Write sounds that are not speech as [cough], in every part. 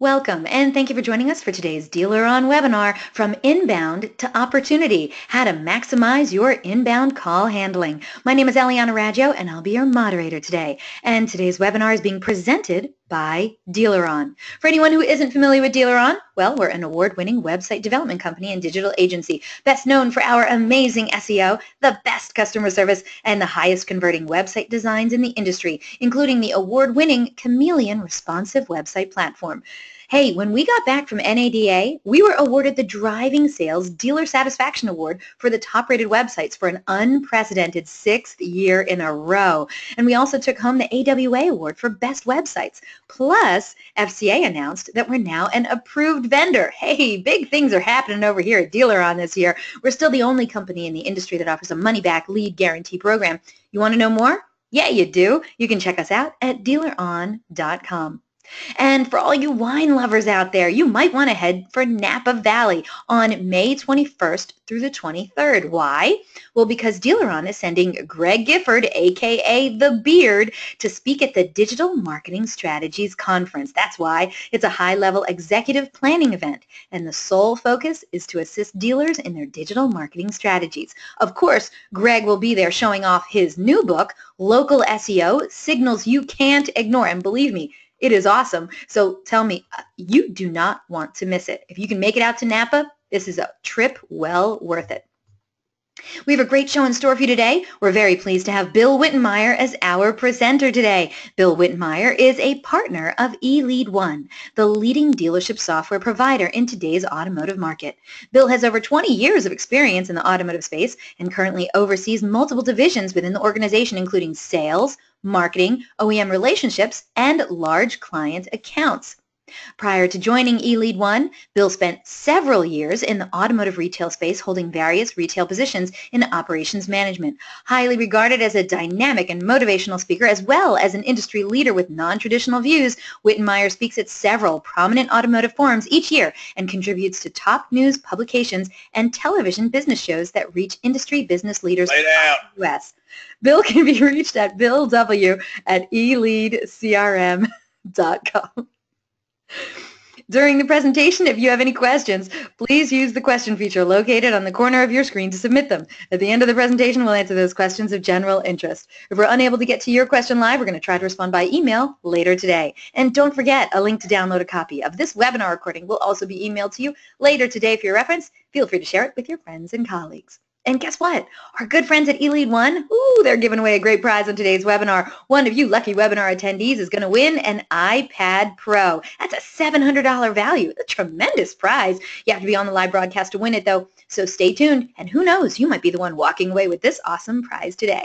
Welcome and thank you for joining us for today's Dealer On webinar from inbound to opportunity, how to maximize your inbound call handling. My name is Eliana Raggio and I'll be your moderator today. And today's webinar is being presented by DealerOn. For anyone who isn't familiar with DealerOn, well, we're an award-winning website development company and digital agency, best known for our amazing SEO, the best customer service, and the highest converting website designs in the industry, including the award-winning Chameleon responsive website platform. Hey, when we got back from NADA, we were awarded the Driving Sales Dealer Satisfaction Award for the top-rated websites for an unprecedented sixth year in a row. And we also took home the AWA Award for Best Websites. Plus, FCA announced that we're now an approved vendor. Hey, big things are happening over here at Dealer On this year. We're still the only company in the industry that offers a money-back lead guarantee program. You want to know more? Yeah, you do. You can check us out at dealeron.com. And for all you wine lovers out there, you might want to head for Napa Valley on May 21st through the 23rd. Why? Well, because DealerOn is sending Greg Gifford, aka The Beard, to speak at the Digital Marketing Strategies Conference. That's why it's a high-level executive planning event, and the sole focus is to assist dealers in their digital marketing strategies. Of course, Greg will be there showing off his new book, Local SEO, Signals You Can't Ignore. And believe me, it is awesome. So tell me, uh, you do not want to miss it. If you can make it out to Napa, this is a trip well worth it. We have a great show in store for you today. We're very pleased to have Bill Wittenmyer as our presenter today. Bill Wittenmyer is a partner of eLead1, the leading dealership software provider in today's automotive market. Bill has over 20 years of experience in the automotive space and currently oversees multiple divisions within the organization, including sales, marketing, OEM relationships, and large client accounts. Prior to joining eLead1, Bill spent several years in the automotive retail space holding various retail positions in operations management. Highly regarded as a dynamic and motivational speaker as well as an industry leader with non-traditional views, Wittenmyer speaks at several prominent automotive forums each year and contributes to top news publications and television business shows that reach industry business leaders across the U.S. Bill can be reached at Bill W at eleadcrm.com. During the presentation, if you have any questions, please use the question feature located on the corner of your screen to submit them. At the end of the presentation, we'll answer those questions of general interest. If we're unable to get to your question live, we're going to try to respond by email later today. And don't forget, a link to download a copy of this webinar recording will also be emailed to you later today for your reference. Feel free to share it with your friends and colleagues. And guess what? Our good friends at eLead1, ooh, they're giving away a great prize on today's webinar. One of you lucky webinar attendees is going to win an iPad Pro. That's a $700 value. a tremendous prize. You have to be on the live broadcast to win it, though. So stay tuned, and who knows, you might be the one walking away with this awesome prize today.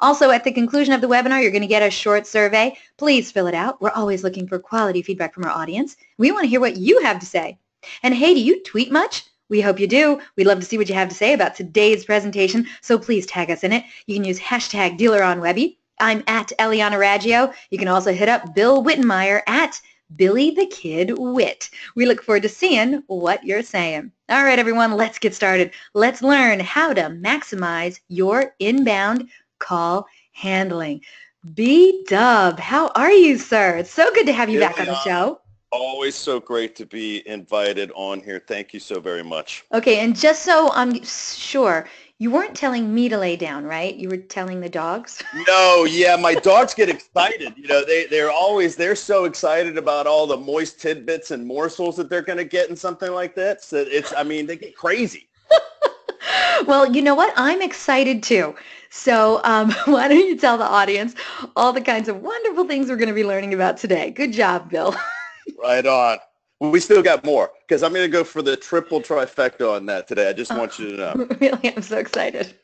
Also, at the conclusion of the webinar, you're going to get a short survey. Please fill it out. We're always looking for quality feedback from our audience. We want to hear what you have to say. And hey, do you tweet much? We hope you do. We'd love to see what you have to say about today's presentation, so please tag us in it. You can use hashtag DealerOnWebby. I'm at Eliana Raggio. You can also hit up Bill Wittenmyer at Billy the Kid Witt. We look forward to seeing what you're saying. All right, everyone, let's get started. Let's learn how to maximize your inbound call handling. B-Dub, how are you, sir? It's so good to have you back on the show. Always so great to be invited on here. Thank you so very much. Okay, and just so I'm sure, you weren't telling me to lay down, right? You were telling the dogs? [laughs] No, yeah, my dogs get excited. You know, they, they're always, they're so excited about all the moist tidbits and morsels that they're going to get in something like that. So it's, I mean, they get crazy. [laughs] well, you know what? I'm excited too. So um, [laughs] why don't you tell the audience all the kinds of wonderful things we're going to be learning about today. Good job, Bill. Right on. We still got more because I'm going to go for the triple trifecta on that today. I just want you to know. [laughs] Really, I'm so excited.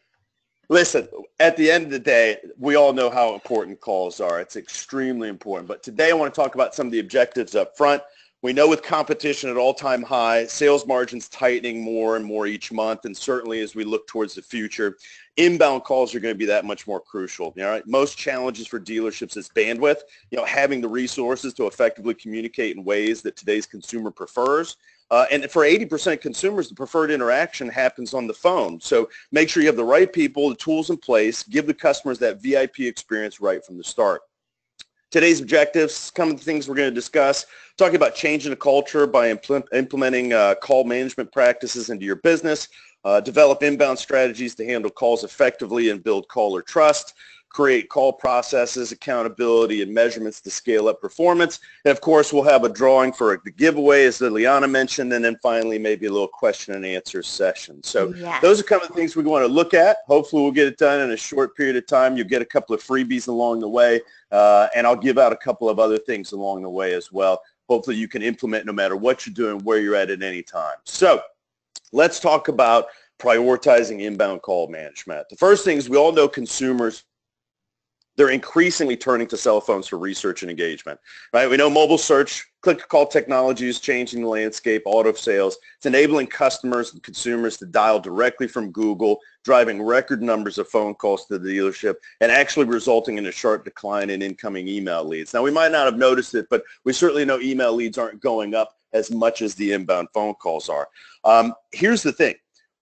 Listen, at the end of the day, we all know how important calls are. It's extremely important. But today I want to talk about some of the objectives up front. We know with competition at all-time high, sales margins tightening more and more each month, and certainly as we look towards the future, inbound calls are going to be that much more crucial. You know, most challenges for dealerships is bandwidth, you know, having the resources to effectively communicate in ways that today's consumer prefers. Uh, and for 80% consumers, the preferred interaction happens on the phone. So make sure you have the right people, the tools in place, give the customers that VIP experience right from the start. Today's objectives, some of the things we're going to discuss, talking about changing the culture by impl- implementing uh, call management practices into your business, uh, develop inbound strategies to handle calls effectively and build caller trust, create call processes, accountability, and measurements to scale up performance. And of course, we'll have a drawing for the giveaway, as Liana mentioned, and then finally maybe a little question and answer session. So yes. those are kind of the things we want to look at. Hopefully, we'll get it done in a short period of time. You'll get a couple of freebies along the way, uh, and I'll give out a couple of other things along the way as well. Hopefully, you can implement no matter what you're doing, where you're at at any time. So let's talk about prioritizing inbound call management. The first thing is we all know consumers they're increasingly turning to cell phones for research and engagement. Right? We know mobile search, click-to-call technology is changing the landscape, auto sales. It's enabling customers and consumers to dial directly from Google, driving record numbers of phone calls to the dealership, and actually resulting in a sharp decline in incoming email leads. Now, we might not have noticed it, but we certainly know email leads aren't going up as much as the inbound phone calls are. Um, here's the thing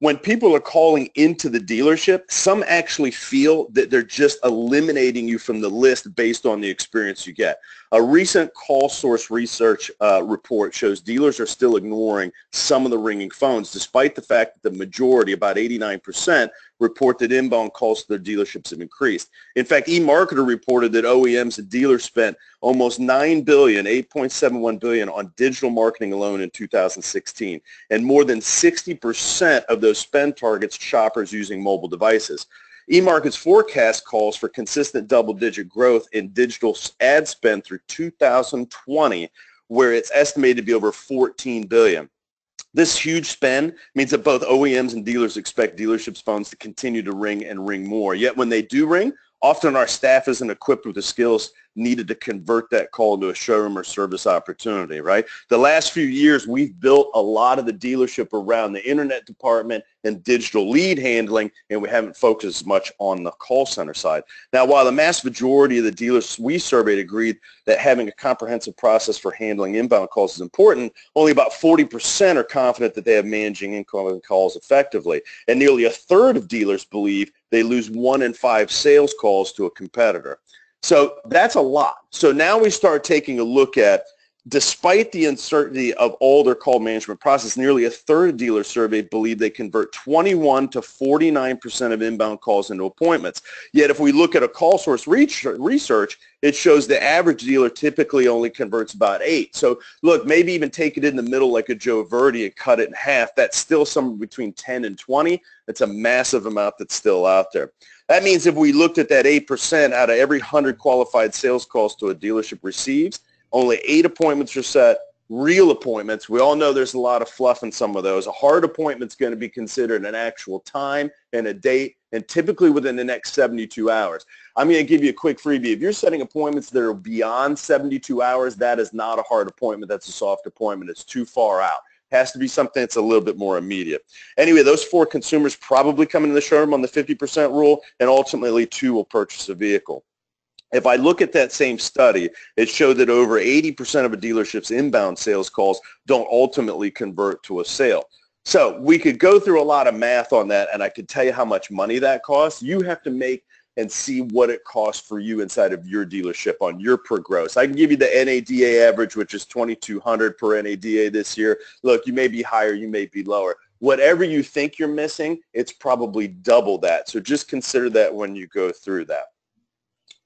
when people are calling into the dealership, some actually feel that they're just eliminating you from the list based on the experience you get. A recent CallSource research uh, report shows dealers are still ignoring some of the ringing phones, despite the fact that the majority, about 89%, report that inbound calls to their dealerships have increased. In fact, eMarketer reported that OEMs and dealers spent almost 9 billion, 8.71 billion on digital marketing alone in 2016, and more than 60% of those spend targets shoppers using mobile devices. eMarket's forecast calls for consistent double-digit growth in digital ad spend through 2020, where it's estimated to be over 14 billion. This huge spend means that both OEMs and dealers expect dealerships phones to continue to ring and ring more. Yet when they do ring, often our staff isn't equipped with the skills needed to convert that call into a showroom or service opportunity, right? The last few years, we've built a lot of the dealership around the internet department and digital lead handling, and we haven't focused as much on the call center side. Now, while the mass majority of the dealers we surveyed agreed that having a comprehensive process for handling inbound calls is important, only about 40% are confident that they have managing incoming calls effectively. And nearly a third of dealers believe they lose one in five sales calls to a competitor. So that's a lot. So now we start taking a look at, despite the uncertainty of all their call management process, nearly a third of dealers surveyed believe they convert 21 to 49% of inbound calls into appointments. Yet if we look at a CallSource research, it shows the average dealer typically only converts about eight. So look, maybe even take it in the middle like a Joe Verde and cut it in half. That's still somewhere between 10 and 20. It's a massive amount that's still out there. That means if we looked at that 8% out of every 100 qualified sales calls to a dealership receives, only eight appointments are set, real appointments. We all know there's a lot of fluff in some of those. A hard appointment is going to be considered an actual time and a date, and typically within the next 72 hours. I'm going to give you a quick freebie. If you're setting appointments that are beyond 72 hours, that is not a hard appointment. That's a soft appointment. It's too far out has to be something that's a little bit more immediate. Anyway, those four consumers probably come into the showroom on the 50% rule, and ultimately two will purchase a vehicle. If I look at that same study, it showed that over 80% of a dealership's inbound sales calls don't ultimately convert to a sale. So we could go through a lot of math on that, and I could tell you how much money that costs. You have to make and see what it costs for you inside of your dealership on your per gross. I can give you the NADA average, which is 2200 per NADA this year. Look, you may be higher, you may be lower. Whatever you think you're missing, it's probably double that. So just consider that when you go through that.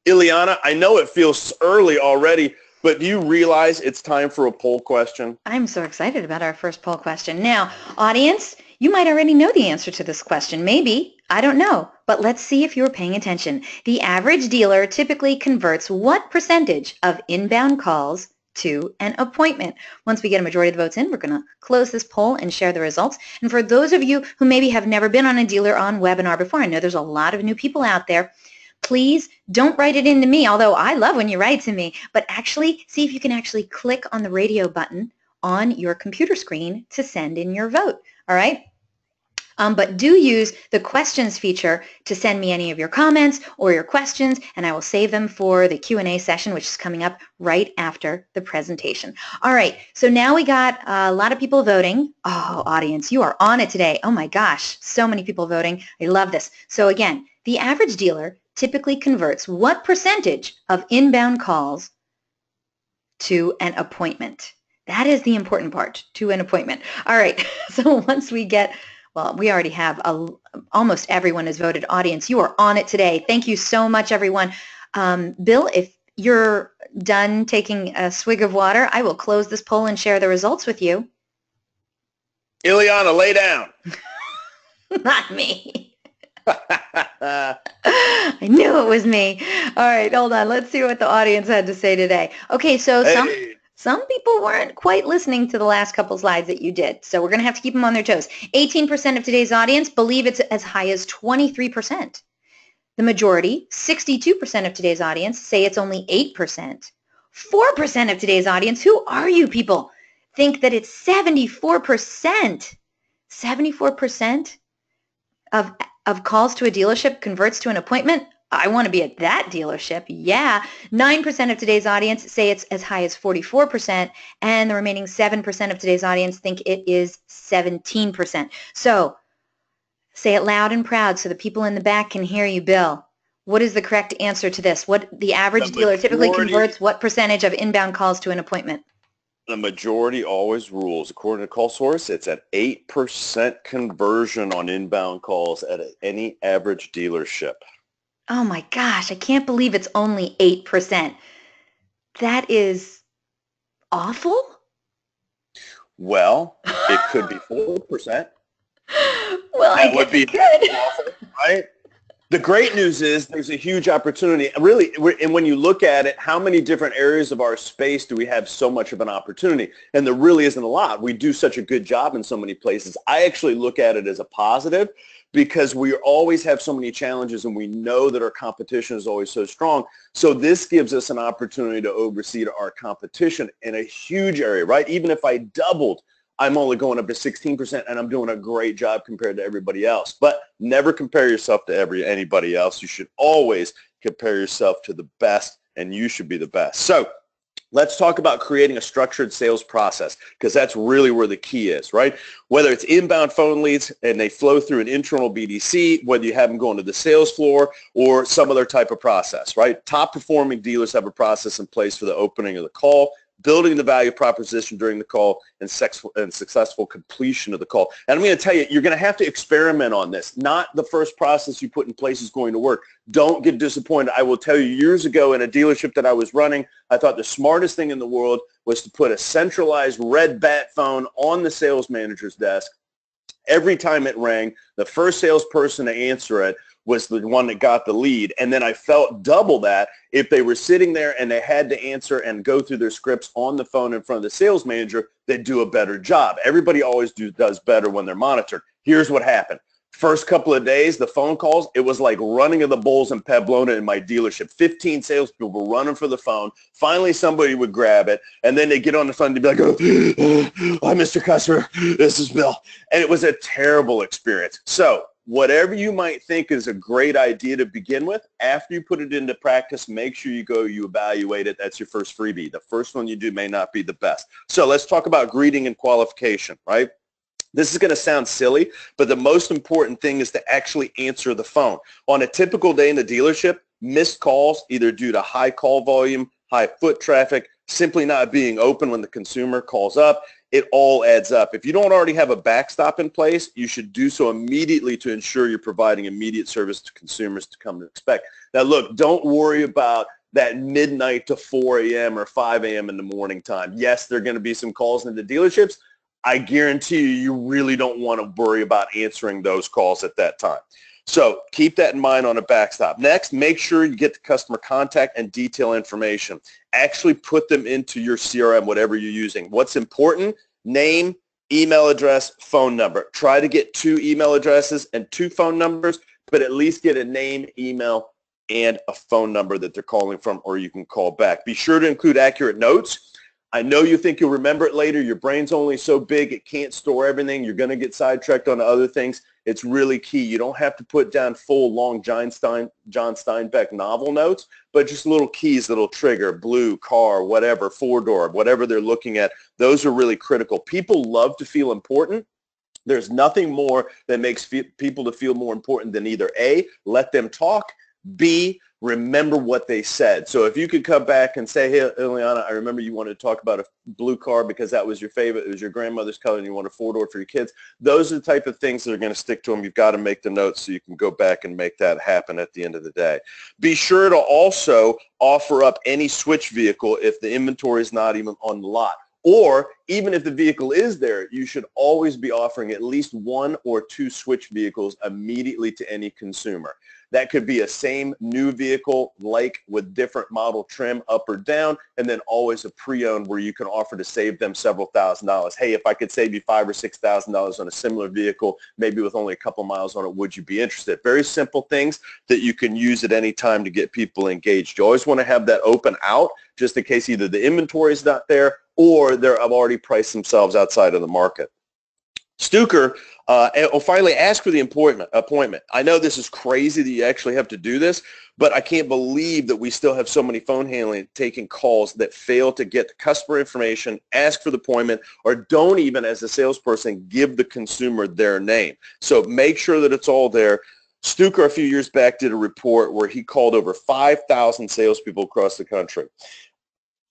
Eliana, I know it feels early already, but do you realize it's time for a poll question? I'm so excited about our first poll question. Now, audience, you might already know the answer to this question. Maybe. I don't know. But let's see if you're paying attention. The average dealer typically converts what percentage of inbound calls to an appointment. Once we get a majority of the votes in, we're going to close this poll and share the results. And for those of you who maybe have never been on a dealer on webinar before, I know there's a lot of new people out there, please don't write it into me, although I love when you write to me, but actually see if you can actually click on the radio button on your computer screen to send in your vote. All right? Um, but do use the questions feature to send me any of your comments or your questions, and I will save them for the Q&A session, which is coming up right after the presentation. All right, so now we got a lot of people voting. Oh, audience, you are on it today. Oh my gosh, so many people voting. I love this. So again, the average dealer typically converts what percentage of inbound calls to an appointment. That is the important part, to an appointment. All right, [laughs] so once we get, well, we already have a, almost everyone has voted audience. You are on it today. Thank you so much, everyone. Um, Bill, if you're done taking a swig of water, I will close this poll and share the results with you. Eliana, lay down. [laughs] Not me. [laughs] I knew it was me. All right, hold on. Let's see what the audience had to say today. Okay, so Hey. some some people weren't quite listening to the last couple slides that you did, so we're going to have to keep them on their toes. 18% of today's audience believe it's as high as 23%. The majority, 62% of today's audience, say it's only 8%. 4% of today's audience, who are you people, think that it's 74%. 74% of of calls to a dealership converts to an appointment? I want to be at that dealership. Yeah. 9% of today's audience say it's as high as 44%, and the remaining 7% of today's audience think it is 17%. So say it loud and proud so the people in the back can hear you, Bill. What is the correct answer to this? What the average The dealer typically converts what percentage of inbound calls to an appointment? The majority always rules. According to CallSource, it's an 8% conversion on inbound calls at any average dealership. Oh my gosh, I can't believe it's only 8%. That is awful. Well, it could be [laughs] 4%, Well, I That would be could. awful, [laughs] right? The great news is there's a huge opportunity. Really, and when you look at it, how many different areas of our space do we have so much of an opportunity? And there really isn't a lot. We do such a good job in so many places. I actually look at it as a positive because we always have so many challenges and we know that our competition is always so strong. So this gives us an opportunity to oversee our competition in a huge area, right? Even if I doubled I'm only going up to 16% and I'm doing a great job compared to everybody else. But never compare yourself to every anybody else. You should always compare yourself to the best and you should be the best. So let's talk about creating a structured sales process because that's really where the key is, right? Whether it's inbound phone leads and they flow through an internal BDC, whether you have them going to the sales floor or some other type of process, right? Top performing dealers have a process in place for the opening of the call, building the value proposition during the call and, sex, and successful completion of the call. And I'm going to tell you, you're going to have to experiment on this. Not the first process you put in place is going to work. Don't get disappointed. I will tell you years ago in a dealership that I was running, I thought the smartest thing in the world was to put a centralized red bat phone on the sales manager's desk. Every time it rang, the first salesperson to answer it was the one that got the lead. And then I felt double that if they were sitting there and they had to answer and go through their scripts on the phone in front of the sales manager, they'd do a better job. Everybody always do, does better when they're monitored. Here's what happened. First couple of days, the phone calls, it was like running of the bulls in Pamplona in my dealership. 15 salespeople were running for the phone. Finally, somebody would grab it, and then they'd get on the phone and be like, oh, oh hi, Mr. Customer. This is Bill. And it was a terrible experience. So whatever you might think is a great idea to begin with, after you put it into practice, make sure you go, you evaluate it. That's your first freebie. The first one you do may not be the best. So let's talk about greeting and qualification, right? This is going to sound silly, but the most important thing is to actually answer the phone. On a typical day in the dealership, missed calls, either due to high call volume, high foot traffic, simply not being open when the consumer calls up, it all adds up. If you don't already have a backstop in place, you should do so immediately to ensure you're providing immediate service to consumers to come to expect. Now look, don't worry about that midnight to 4 a.m. or 5 a.m. in the morning time. Yes, there are going to be some calls into the dealerships. I guarantee you, you really don't want to worry about answering those calls at that time. So keep that in mind on a backstop. Next, make sure you get the customer contact and detail information. Actually put them into your CRM, whatever you're using. What's important? Name, email address, phone number. Try to get two email addresses and two phone numbers, but at least get a name, email, and a phone number that they're calling from or you can call back. Be sure to include accurate notes. I know you think you'll remember it later. Your brain's only so big it can't store everything. You're going to get sidetracked on other things. It's really key. You don't have to put down full long John, Stein, John Steinbeck novel notes, but just little keys that'll trigger blue, car, whatever, four-door, whatever they're looking at. Those are really critical. People love to feel important. There's nothing more that makes fe- people to feel more important than either A, let them talk, B, remember what they said. So if you could come back and say, hey, Eliana, I remember you wanted to talk about a blue car because that was your favorite. It was your grandmother's color and you want a four-door for your kids. Those are the type of things that are going to stick to them. You've got to make the notes so you can go back and make that happen at the end of the day. Be sure to also offer up any switch vehicle if the inventory is not even on the lot. Or even if the vehicle is there, you should always be offering at least one or two switch vehicles immediately to any consumer. That could be a same new vehicle like with different model trim up or down and then always a pre-owned where you can offer to save them several thousand dollars. Hey, if I could save you five or six thousand dollars on a similar vehicle, maybe with only a couple miles on it, would you be interested? Very simple things that you can use at any time to get people engaged. You always want to have that open out just in case either the inventory is not there or they're already priced themselves outside of the market. Stuker uh, will finally ask for the appointment. Appointment. I know this is crazy that you actually have to do this, but I can't believe that we still have so many phone handling taking calls that fail to get the customer information, ask for the appointment, or don't even, as a salesperson, give the consumer their name. So make sure that it's all there. Stuker a few years back did a report where he called over 5,000 salespeople across the country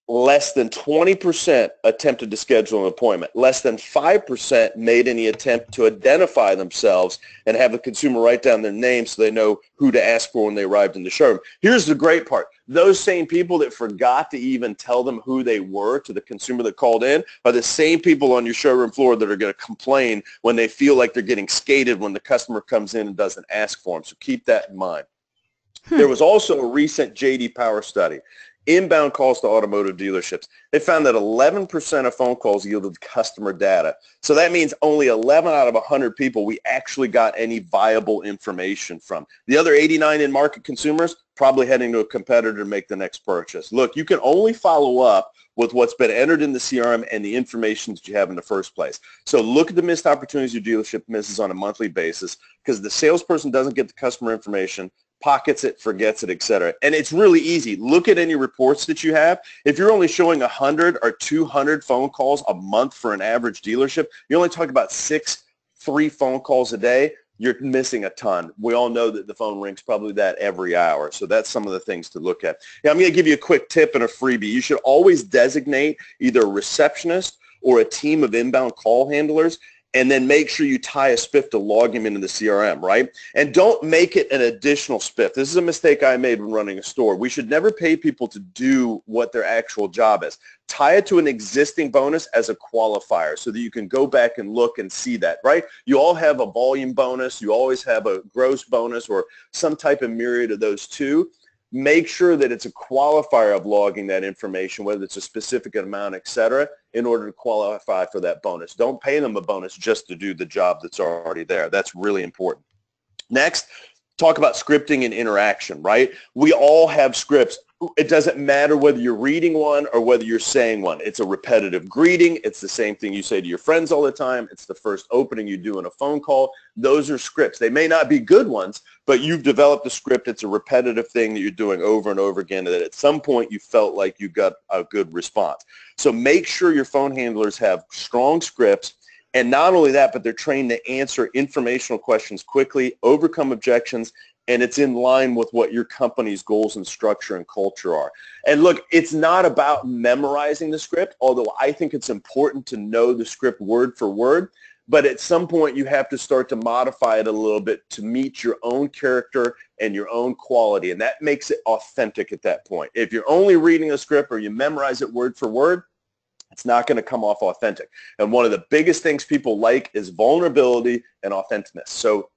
less than 20% attempted to schedule an appointment. Less than 5% made any attempt to identify themselves and have the consumer write down their name so they know who to ask for when they arrived in the showroom. Here's the great part. Those same people that forgot to even tell them who they were to the consumer that called in are the same people on your showroom floor that are going to complain when they feel like they're getting skated when the customer comes in and doesn't ask for them. So keep that in mind. Hmm. There was also a recent JD Power study inbound calls to automotive dealerships. They found that 11% of phone calls yielded customer data. So that means only 11 out of 100 people we actually got any viable information from. The other 89 in market consumers probably heading to a competitor to make the next purchase. Look, you can only follow up with what's been entered in the CRM and the information that you have in the first place. So look at the missed opportunities your dealership misses on a monthly basis because the salesperson doesn't get the customer information pockets it, forgets it, etc. And it's really easy. Look at any reports that you have. If you're only showing 100 or 200 phone calls a month for an average dealership, you only talk about six free phone calls a day, you're missing a ton. We all know that the phone rings probably that every hour. So that's some of the things to look at. Yeah, I'm going to give you a quick tip and a freebie. You should always designate either a receptionist or a team of inbound call handlers and then make sure you tie a spiff to log him into the CRM, right? And don't make it an additional spiff. This is a mistake I made when running a store. We should never pay people to do what their actual job is. Tie it to an existing bonus as a qualifier so that you can go back and look and see that, right? You all have a volume bonus. You always have a gross bonus or some type of myriad of those two make sure that it's a qualifier of logging that information, whether it's a specific amount, et cetera, in order to qualify for that bonus. Don't pay them a bonus just to do the job that's already there. That's really important. Next, talk about scripting and interaction, right? We all have scripts it doesn't matter whether you're reading one or whether you're saying one. It's a repetitive greeting. It's the same thing you say to your friends all the time. It's the first opening you do in a phone call. Those are scripts. They may not be good ones, but you've developed a script. It's a repetitive thing that you're doing over and over again that at some point you felt like you got a good response. So make sure your phone handlers have strong scripts and not only that, but they're trained to answer informational questions quickly, overcome objections, and it's in line with what your company's goals and structure and culture are. And look, it's not about memorizing the script, although I think it's important to know the script word for word. But at some point, you have to start to modify it a little bit to meet your own character and your own quality. And that makes it authentic at that point. If you're only reading a script or you memorize it word for word, it's not going to come off authentic. And one of the biggest things people like is vulnerability and authenticness. So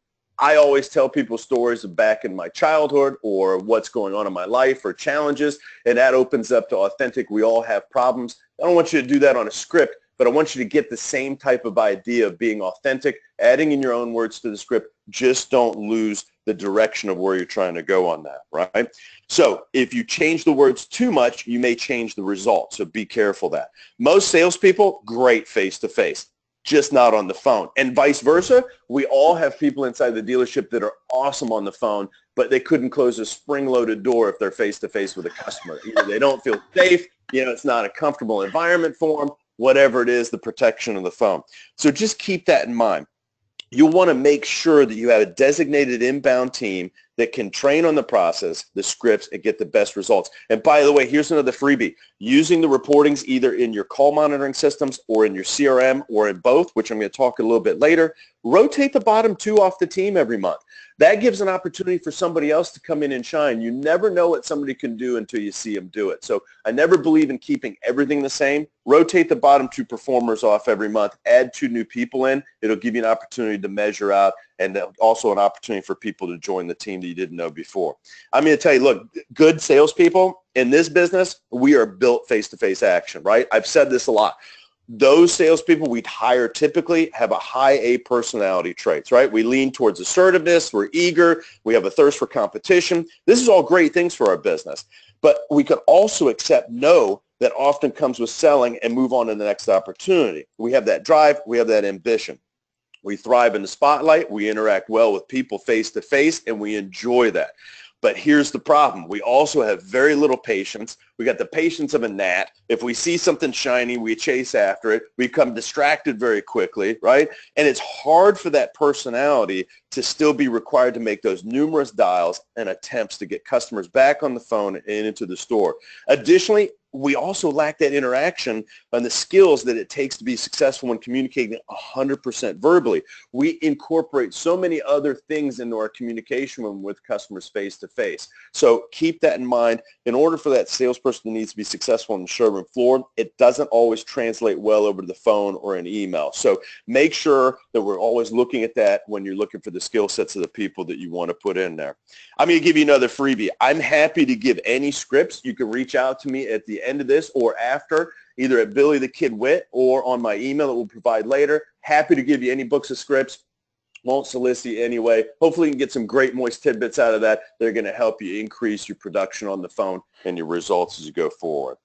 I always tell people stories back in my childhood or what's going on in my life or challenges, and that opens up to authentic. We all have problems. I don't want you to do that on a script, but I want you to get the same type of idea of being authentic, adding in your own words to the script. Just don't lose the direction of where you're trying to go on that, right? So if you change the words too much, you may change the result. So be careful that. Most salespeople, great face-to-face just not on the phone. And vice versa, we all have people inside the dealership that are awesome on the phone, but they couldn't close a spring-loaded door if they're face-to-face with a customer. Either they don't feel safe, you know, it's not a comfortable environment for them, whatever it is, the protection of the phone. So just keep that in mind. You'll want to make sure that you have a designated inbound team that can train on the process, the scripts, and get the best results. And by the way, here's another freebie. Using the reportings either in your call monitoring systems or in your CRM or in both, which I'm going to talk a little bit later, rotate the bottom two off the team every month. That gives an opportunity for somebody else to come in and shine. You never know what somebody can do until you see them do it. So I never believe in keeping everything the same. Rotate the bottom two performers off every month. Add two new people in. It'll give you an opportunity to measure out and also an opportunity for people to join the team that you didn't know before. I'm going to tell you, look, good salespeople in this business, we are built face-to-face action, right? I've said this a lot those salespeople we'd hire typically have a high A personality traits, right? We lean towards assertiveness, we're eager, we have a thirst for competition. This is all great things for our business. But we could also accept no that often comes with selling and move on to the next opportunity. We have that drive, we have that ambition. We thrive in the spotlight, we interact well with people face to face, and we enjoy that. But here's the problem. We also have very little patience. We got the patience of a gnat. If we see something shiny, we chase after it. We become distracted very quickly, right? And it's hard for that personality to still be required to make those numerous dials and attempts to get customers back on the phone and into the store. Additionally, we also lack that interaction and the skills that it takes to be successful when communicating 100% verbally. We incorporate so many other things into our communication with customers face to face. So keep that in mind. In order for that salesperson that needs to be successful on the showroom floor, it doesn't always translate well over to the phone or an email. So make sure that we're always looking at that when you're looking for the skill sets of the people that you want to put in there. I'm going to give you another freebie. I'm happy to give any scripts. You can reach out to me at the end of this or after, either at Billy the Kid Wit or on my email that we'll provide later. Happy to give you any books of scripts. Won't solicit you anyway. Hopefully you can get some great moist tidbits out of that. They're going to help you increase your production on the phone and your results as you go forward.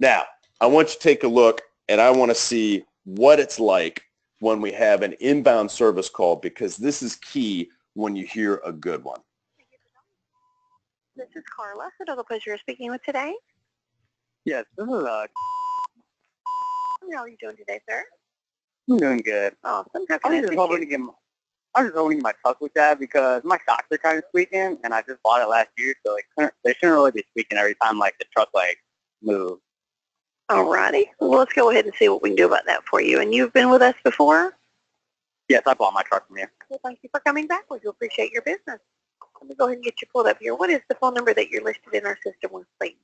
Now, I want you to take a look and I want to see what it's like when we have an inbound service call because this is key when you hear a good one. This is Carla. Another pleasure of speaking with today. Yes, this is uh How are you doing today, sir? I'm doing good. Awesome. How I can I was just assist hoping you? to get my, I was just hoping to get my truck with that because my shocks are kind of squeaking and I just bought it last year, so like couldn't- they shouldn't really be squeaking every time like the truck like moves. Alrighty. Well, let's go ahead and see what we can do about that for you. And you've been with us before? Yes, I bought my truck from you. Well, thank you for coming back. We do appreciate your business. Let me go ahead and get you pulled up here. What is the phone number that you're listed in our system with, please?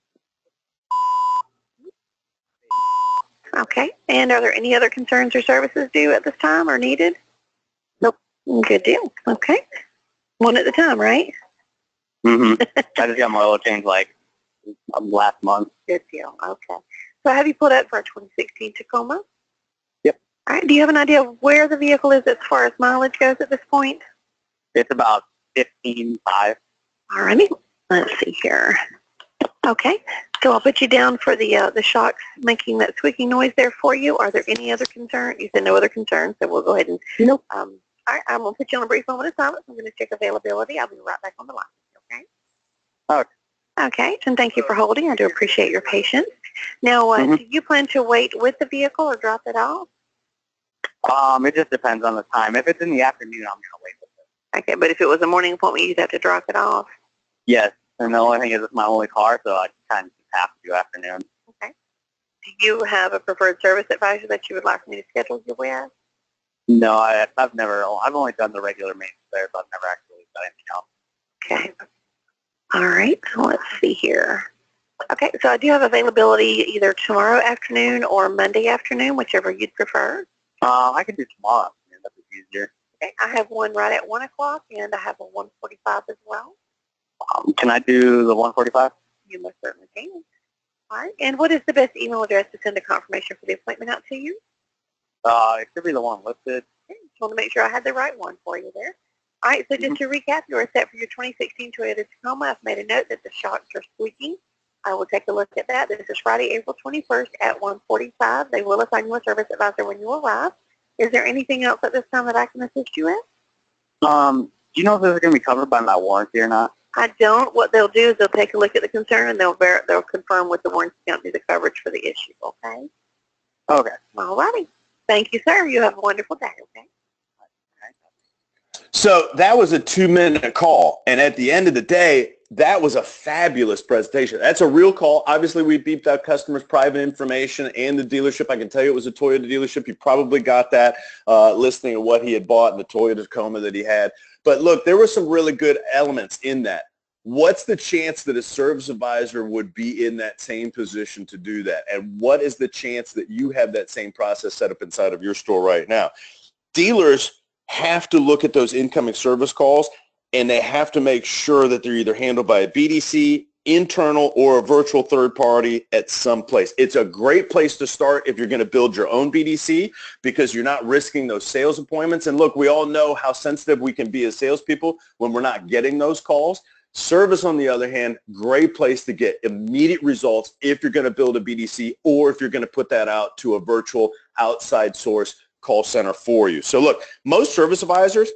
Okay. And are there any other concerns or services due at this time or needed? Nope. Good deal. Okay. One at a time, right? Mm-hmm. [laughs] I just got my oil change like um, last month. Good deal. Okay. So have you pulled up for a 2016 Tacoma? Yep. All right. Do you have an idea of where the vehicle is as far as mileage goes at this point? It's about fifteen five. All righty. Let's see here. Okay. So I'll put you down for the uh, the shocks making that squeaking noise there for you. Are there any other concerns? You said no other concerns, so we'll go ahead and Nope. Um, all right. I'm going to put you on a brief moment of silence. I'm going to check availability. I'll be right back on the line. Okay. Okay. Okay. And thank you for holding. I do appreciate your patience. Now, uh, Mhm. do you plan to wait with the vehicle or drop it off? Um, it just depends on the time. If it's in the afternoon, I'm gonna wait with it. Okay, but if it was a morning appointment, you'd have to drop it off. Yes, and the only thing is it's my only car, so I kind of just have to do afternoon. Okay. Do you have a preferred service advisor that you would like me to schedule you with? No, I, I've never. I've only done the regular maintenance there, so I've never actually done anything else. Okay. All right. Let's see here. Okay, so I do have availability either tomorrow afternoon or Monday afternoon, whichever you'd prefer. Uh, I can do tomorrow. afternoon. That'd be easier. Okay, I have one right at 1 o'clock, and I have a 1.45 as well. Um, can I do the 145? You most certainly can. All right, and what is the best email address to send a confirmation for the appointment out to you? Uh, it should be the one listed. Okay, just want to make sure I had the right one for you there. All right, so just to recap, you are set for your 2016 Toyota Tacoma. I've made a note that the shocks are squeaking. I will take a look at that. This is Friday, April 21st at 1:45. They will assign you a service advisor when you arrive. Is there anything else at this time that I can assist you with? Um, do you know if this is going to be covered by my warranty or not? I don't. What they'll do is they'll take a look at the concern and they'll ver- they'll confirm with the warranty company the coverage for the issue. Okay. Okay. All righty. Thank you, sir. You have a wonderful day. Okay. So that was a two-minute call. And at the end of the day, that was a fabulous presentation. That's a real call. Obviously, we beeped out customers' private information and the dealership. I can tell you it was a Toyota dealership. You probably got that uh, listening to what he had bought in the Toyota Tacoma that he had. But look, there were some really good elements in that. What's the chance that a service advisor would be in that same position to do that? And what is the chance that you have that same process set up inside of your store right now? Dealers have to look at those incoming service calls and they have to make sure that they're either handled by a BDC, internal, or a virtual third party at some place. It's a great place to start if you're going to build your own BDC because you're not risking those sales appointments. And look, we all know how sensitive we can be as salespeople when we're not getting those calls. Service, on the other hand, great place to get immediate results if you're going to build a BDC or if you're going to put that out to a virtual outside source call center for you. So look, most service advisors,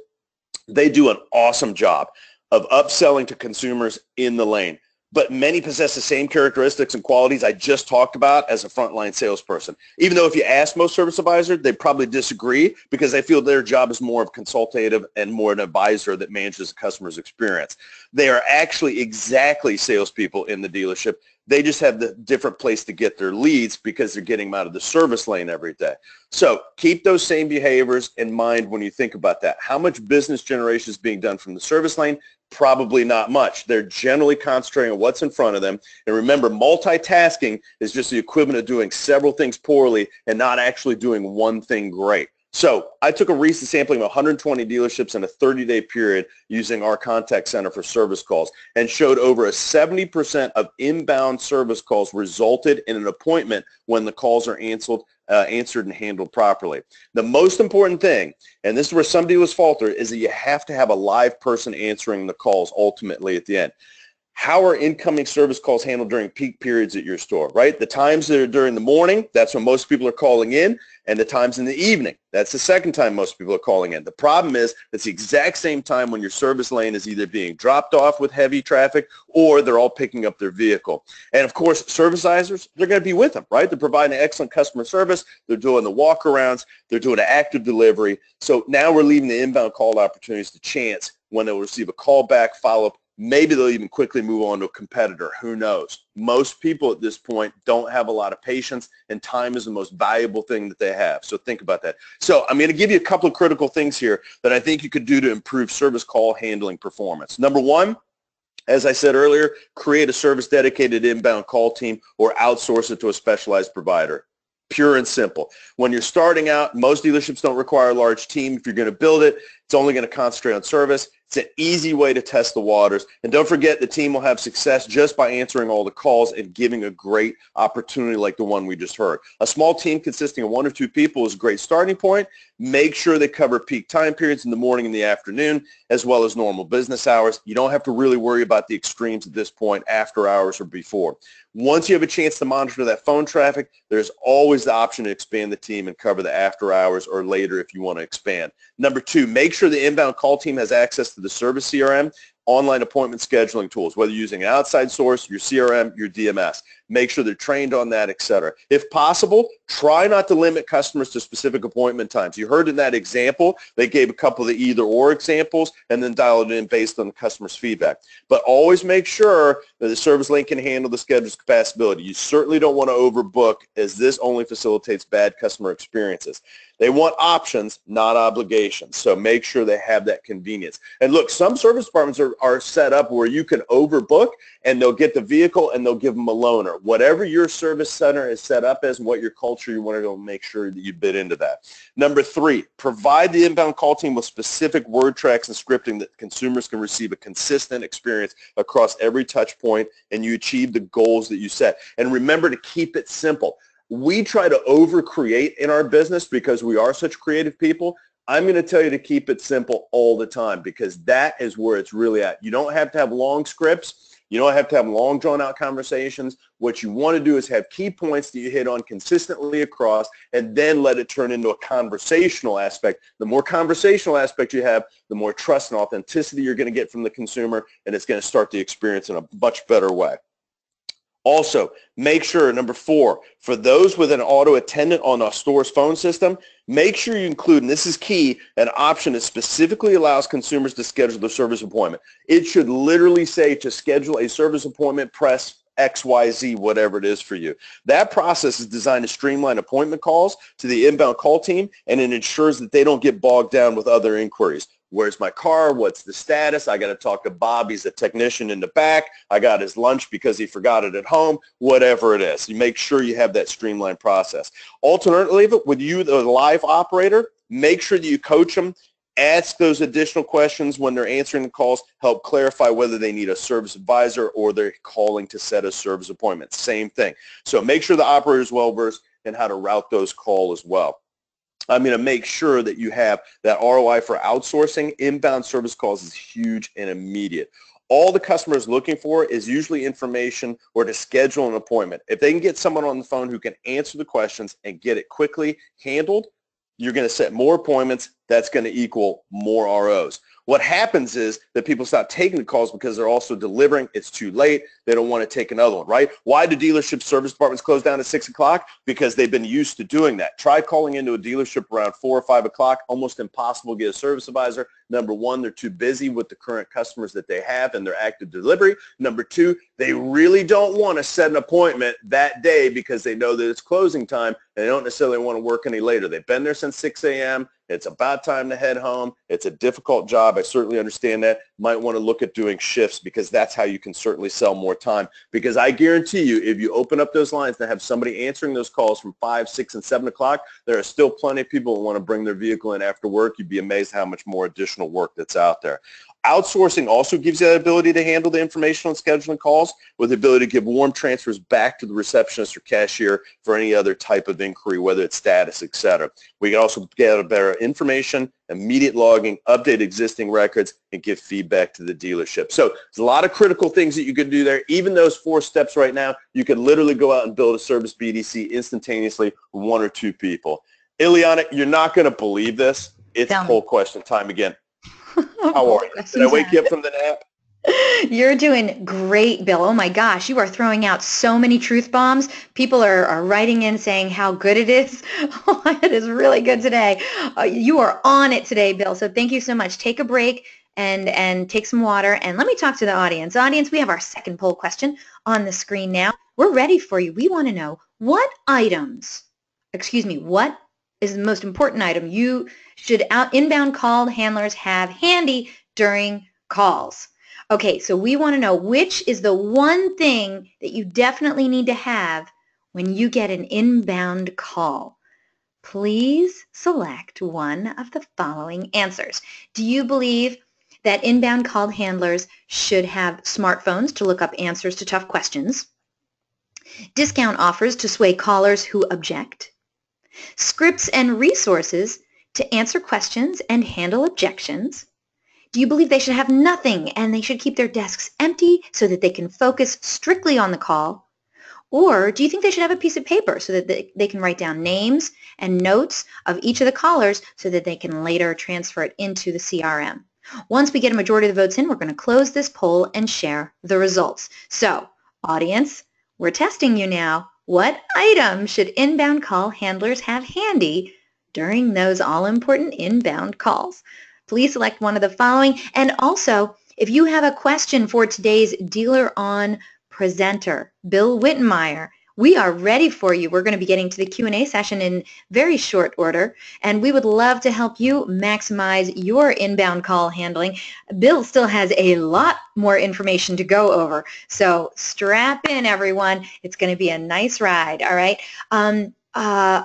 they do an awesome job of upselling to consumers in the lane. But many possess the same characteristics and qualities I just talked about as a frontline salesperson. Even though if you ask most service advisors, they probably disagree because they feel their job is more of consultative and more an advisor that manages the customer's experience. They are actually exactly salespeople in the dealership they just have the different place to get their leads because they're getting them out of the service lane every day. So keep those same behaviors in mind when you think about that. How much business generation is being done from the service lane? Probably not much. They're generally concentrating on what's in front of them. And remember, multitasking is just the equivalent of doing several things poorly and not actually doing one thing great. So I took a recent sampling of 120 dealerships in a 30-day period using our contact center for service calls and showed over a 70% of inbound service calls resulted in an appointment when the calls are answered, uh, answered and handled properly. The most important thing, and this is where some dealers falter, is that you have to have a live person answering the calls ultimately at the end how are incoming service calls handled during peak periods at your store, right? The times that are during the morning, that's when most people are calling in, and the times in the evening, that's the second time most people are calling in. The problem is it's the exact same time when your service lane is either being dropped off with heavy traffic or they're all picking up their vehicle. And of course, serviceizers, they're going to be with them, right? They're providing excellent customer service. They're doing the walkarounds. They're doing an active delivery. So now we're leaving the inbound call opportunities to chance when they'll receive a call back, follow-up, Maybe they'll even quickly move on to a competitor. Who knows? Most people at this point don't have a lot of patience, and time is the most valuable thing that they have. So think about that. So I'm going to give you a couple of critical things here that I think you could do to improve service call handling performance. Number one, as I said earlier, create a service dedicated inbound call team or outsource it to a specialized provider pure and simple. When you're starting out, most dealerships don't require a large team. If you're going to build it, it's only going to concentrate on service. It's an easy way to test the waters. And don't forget the team will have success just by answering all the calls and giving a great opportunity like the one we just heard. A small team consisting of one or two people is a great starting point. Make sure they cover peak time periods in the morning and the afternoon as well as normal business hours. You don't have to really worry about the extremes at this point after hours or before. Once you have a chance to monitor that phone traffic, there's always the option to expand the team and cover the after hours or later if you want to expand. Number two, make sure the inbound call team has access to the service CRM online appointment scheduling tools, whether using an outside source, your CRM, your DMS. Make sure they're trained on that, et cetera. If possible, try not to limit customers to specific appointment times. You heard in that example, they gave a couple of the either or examples and then dialed it in based on the customer's feedback. But always make sure that the service link can handle the schedule's capacity. You certainly don't want to overbook as this only facilitates bad customer experiences. They want options, not obligations. So make sure they have that convenience. And look, some service departments are, are set up where you can overbook and they'll get the vehicle and they'll give them a loaner. Whatever your service center is set up as and what your culture you want to make sure that you bid into that. Number three, provide the inbound call team with specific word tracks and scripting that consumers can receive a consistent experience across every touch point and you achieve the goals that you set. And remember to keep it simple we try to over create in our business because we are such creative people. I'm going to tell you to keep it simple all the time because that is where it's really at. You don't have to have long scripts. You don't have to have long drawn out conversations. What you want to do is have key points that you hit on consistently across and then let it turn into a conversational aspect. The more conversational aspect you have, the more trust and authenticity you're going to get from the consumer and it's going to start the experience in a much better way. Also, make sure, number four, for those with an auto attendant on a store's phone system, make sure you include, and this is key, an option that specifically allows consumers to schedule their service appointment. It should literally say to schedule a service appointment, press XYZ, whatever it is for you. That process is designed to streamline appointment calls to the inbound call team, and it ensures that they don't get bogged down with other inquiries. Where's my car? What's the status? I got to talk to Bob. He's a technician in the back. I got his lunch because he forgot it at home. Whatever it is, you make sure you have that streamlined process. Alternatively, with you, the live operator, make sure that you coach them ask those additional questions when they're answering the calls, help clarify whether they need a service advisor or they're calling to set a service appointment. Same thing. So make sure the operator is well versed in how to route those calls as well. I'm going to make sure that you have that ROI for outsourcing. Inbound service calls is huge and immediate. All the customer is looking for is usually information or to schedule an appointment. If they can get someone on the phone who can answer the questions and get it quickly handled, you're going to set more appointments. That's going to equal more ROs. What happens is that people stop taking the calls because they're also delivering. It's too late. They don't want to take another one, right? Why do dealership service departments close down at 6 o'clock? Because they've been used to doing that. Try calling into a dealership around 4 or 5 o'clock. Almost impossible to get a service advisor. Number one, they're too busy with the current customers that they have and their active delivery. Number two, they really don't want to set an appointment that day because they know that it's closing time and they don't necessarily want to work any later. They've been there since 6 a.m. It's about time to head home. It's a difficult job. I certainly understand that. Might want to look at doing shifts because that's how you can certainly sell more time. Because I guarantee you, if you open up those lines and have somebody answering those calls from 5, 6, and 7 o'clock, there are still plenty of people who want to bring their vehicle in after work. You'd be amazed how much more additional work that's out there. Outsourcing also gives you that ability to handle the information on scheduling calls with the ability to give warm transfers back to the receptionist or cashier for any other type of inquiry, whether it's status, etc. We can also get a better information, immediate logging, update existing records, and give feedback to the dealership. So there's a lot of critical things that you can do there. Even those four steps right now, you can literally go out and build a service BDC instantaneously with one or two people. Eliana, you're not going to believe this. It's Tell me. poll question time again. [laughs] How are you? Did I wake you up from the nap? [laughs] You're doing great, Bill. Oh my gosh, you are throwing out so many truth bombs. People are, are writing in saying how good it is. [laughs] Oh, it is really good today. Uh, you are on it today, Bill. So thank you so much. Take a break and and take some water. And let me talk to the audience. Audience, we have our second poll question on the screen now. We're ready for you. We want to know what items, excuse me, what is the most important item you should out, inbound call handlers have handy during calls? Okay, so we want to know which is the one thing that you definitely need to have when you get an inbound call. Please select one of the following answers. Do you believe that inbound call handlers should have smartphones to look up answers to tough questions? Discount offers to sway callers who object? Scripts and resources to answer questions and handle objections? Do you believe they should have nothing and they should keep their desks empty so that they can focus strictly on the call? Or do you think they should have a piece of paper so that they, can write down names and notes of each of the callers so that they can later transfer it into the CRM? Once we get a majority of the votes in, we're going to close this poll and share the results. So, audience, we're testing you now. What item should inbound call handlers have handy during those all-important inbound calls? Please select one of the following. And also, if you have a question for today's DealerOn presenter, Bill Wittenmyer, we are ready for you. We're going to be getting to the Q&A session in very short order, and we would love to help you maximize your inbound call handling. Bill still has a lot more information to go over, so strap in, everyone. It's going to be a nice ride, all right? Um, uh,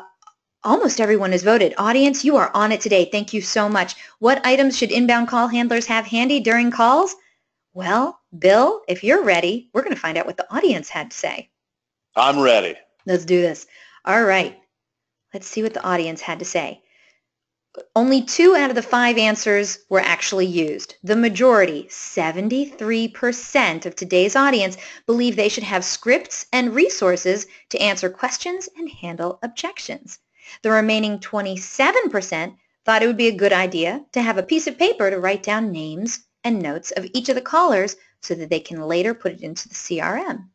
Almost everyone has voted. Audience, you are on it today. Thank you so much. What items should inbound call handlers have handy during calls? Well, Bill, if you're ready, we're going to find out what the audience had to say. I'm ready. Let's do this. All right. Let's see what the audience had to say. Only two out of the five answers were actually used. The majority, 73% of today's audience, believe they should have scripts and resources to answer questions and handle objections. The remaining 27% thought it would be a good idea to have a piece of paper to write down names and notes of each of the callers so that they can later put it into the CRM.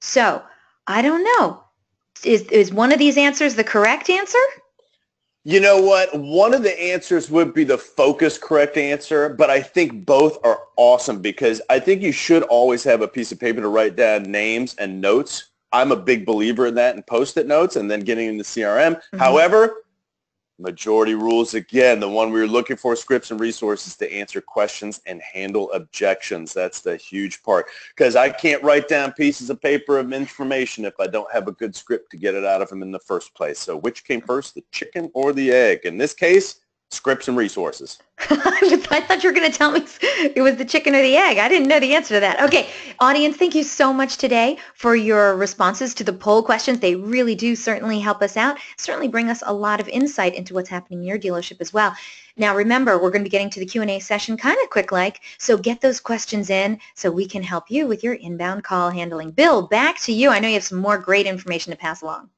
So I don't know. Is, is one of these answers the correct answer? You know what? One of the answers would be the focus correct answer, but I think both are awesome because I think you should always have a piece of paper to write down names and notes. I'm a big believer in that and post-it notes and then getting into the CRM. Mm-hmm. However, Majority rules again, the one we were looking for, scripts and resources to answer questions and handle objections. That's the huge part because I can't write down pieces of paper of information if I don't have a good script to get it out of them in the first place. So which came first, the chicken or the egg? In this case, scripts and resources. [laughs] I thought you were going to tell me [laughs] it was the chicken or the egg. I didn't know the answer to that. Okay, audience, thank you so much today for your responses to the poll questions. They really do certainly help us out, certainly bring us a lot of insight into what's happening in your dealership as well. Now, remember, we're going to be getting to the Q&A session kind of quick-like, so get those questions in so we can help you with your inbound call handling. Bill, back to you. I know you have some more great information to pass along.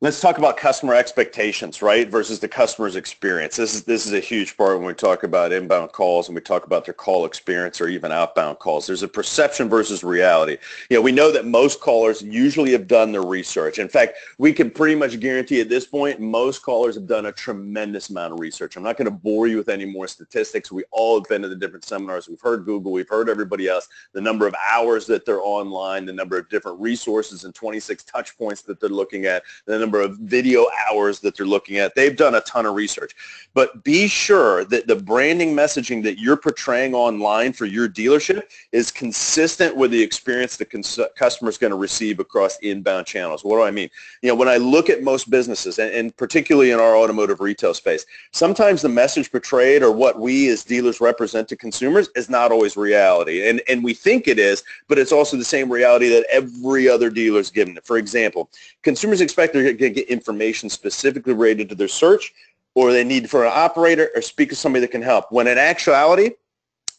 Let's talk about customer expectations, right, versus the customer's experience. This is this is a huge part when we talk about inbound calls and we talk about their call experience or even outbound calls. There's a perception versus reality. You know, we know that most callers usually have done their research. In fact, we can pretty much guarantee at this point most callers have done a tremendous amount of research. I'm not going to bore you with any more statistics. We all have been to the different seminars. We've heard Google. We've heard everybody else. The number of hours that they're online, the number of different resources and 26 touch points that they're looking at, the number of video hours that they're looking at. They've done a ton of research. But be sure that the branding messaging that you're portraying online for your dealership is consistent with the experience the cons- customer is going to receive across inbound channels. What do I mean? You know, when I look at most businesses, and, and particularly in our automotive retail space, sometimes the message portrayed or what we as dealers represent to consumers is not always reality. And, and we think it is, but it's also the same reality that every other dealer is giving. For example, consumers expect they're going to get information specifically related to their search or they need for an operator or speak to somebody that can help. When in actuality,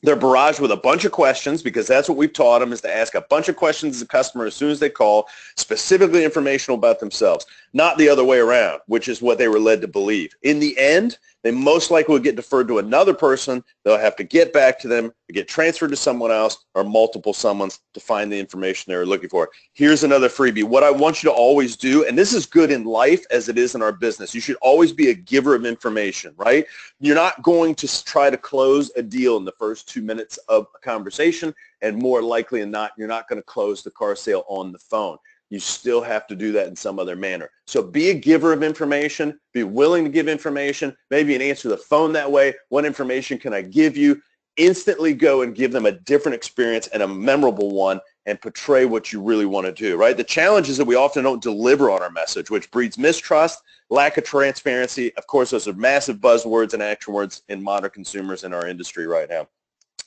they're barraged with a bunch of questions because that's what we've taught them is to ask a bunch of questions as a customer as soon as they call, specifically informational about themselves, not the other way around, which is what they were led to believe. In the end, they most likely will get deferred to another person. They'll have to get back to them, get transferred to someone else or multiple someone's to find the information they're looking for. Here's another freebie. What I want you to always do, and this is good in life as it is in our business, you should always be a giver of information, right? You're not going to try to close a deal in the first two minutes of a conversation, and more likely than not, you're not going to close the car sale on the phone you still have to do that in some other manner. So be a giver of information, be willing to give information, maybe an answer the phone that way. What information can I give you? Instantly go and give them a different experience and a memorable one and portray what you really want to do, right? The challenge is that we often don't deliver on our message, which breeds mistrust, lack of transparency. Of course, those are massive buzzwords and action words in modern consumers in our industry right now.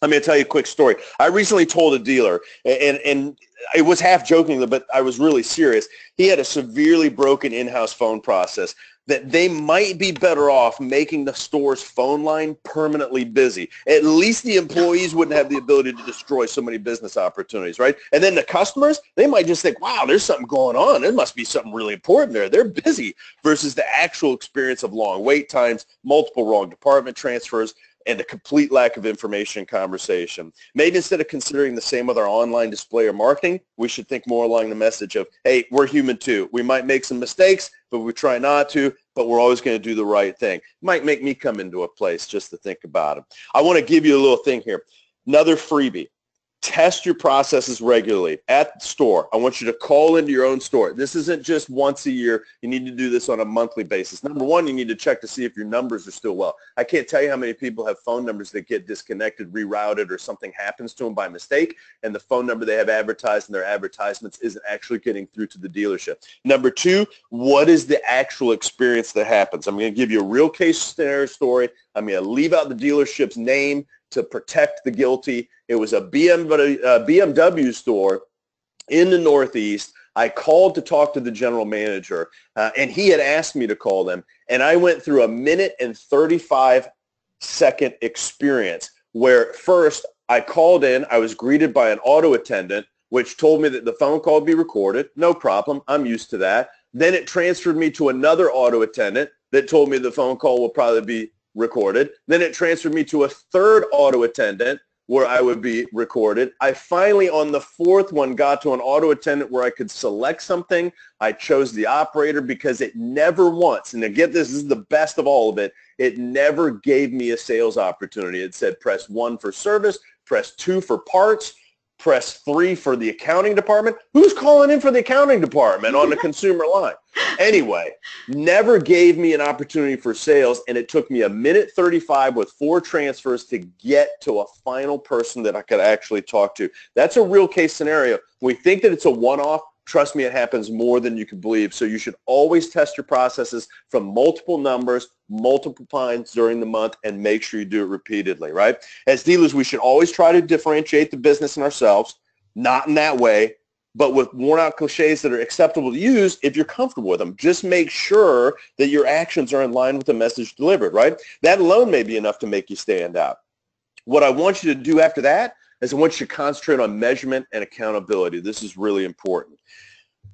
Let me tell you a quick story. I recently told a dealer, and, and it was half joking, but I was really serious. He had a severely broken in-house phone process that they might be better off making the store's phone line permanently busy. At least the employees wouldn't have the ability to destroy so many business opportunities, right? And then the customers, they might just think, wow, there's something going on. There must be something really important there. They're busy versus the actual experience of long wait times, multiple wrong department transfers, and a complete lack of information conversation. Maybe instead of considering the same with our online display or marketing, we should think more along the message of, hey, we're human too. We might make some mistakes, but we try not to, but we're always going to do the right thing. Might make me come into a place just to think about it. I want to give you a little thing here. Another freebie test your processes regularly at the store. I want you to call into your own store. This isn't just once a year. You need to do this on a monthly basis. Number one, you need to check to see if your numbers are still well. I can't tell you how many people have phone numbers that get disconnected, rerouted, or something happens to them by mistake, and the phone number they have advertised in their advertisements isn't actually getting through to the dealership. Number two, what is the actual experience that happens? I'm going to give you a real case scenario story. I'm going to leave out the dealership's name, to protect the guilty. It was a BMW, uh, store in the Northeast. I called to talk to the general manager, uh, and he had asked me to call them. And I went through a minute and 35 second experience where first I called in. I was greeted by an auto attendant, which told me that the phone call would be recorded. No problem. I'm used to that. Then it transferred me to another auto attendant that told me the phone call will probably be recorded. Then it transferred me to a third auto attendant, where I would be recorded. I finally, on the fourth one, got to an auto attendant where I could select something. I chose the operator because it never once, and get this, this is the best of all of it, it never gave me a sales opportunity. It said press one for service, press two for parts, press three for the accounting department. Who's calling in for the accounting department on the [laughs] consumer line? Anyway, never gave me an opportunity for sales, and it took me a minute 35 with four transfers to get to a final person that I could actually talk to. That's a real case scenario. We think that it's a one-off. Trust me, it happens more than you can believe. So you should always test your processes from multiple numbers, multiple times during the month, and make sure you do it repeatedly, right? As dealers, we should always try to differentiate the business and ourselves, not in that way, but with worn out cliches that are acceptable to use if you're comfortable with them. Just make sure that your actions are in line with the message delivered, right? That alone may be enough to make you stand out. What I want you to do after that is I want you to concentrate on measurement and accountability. This is really important.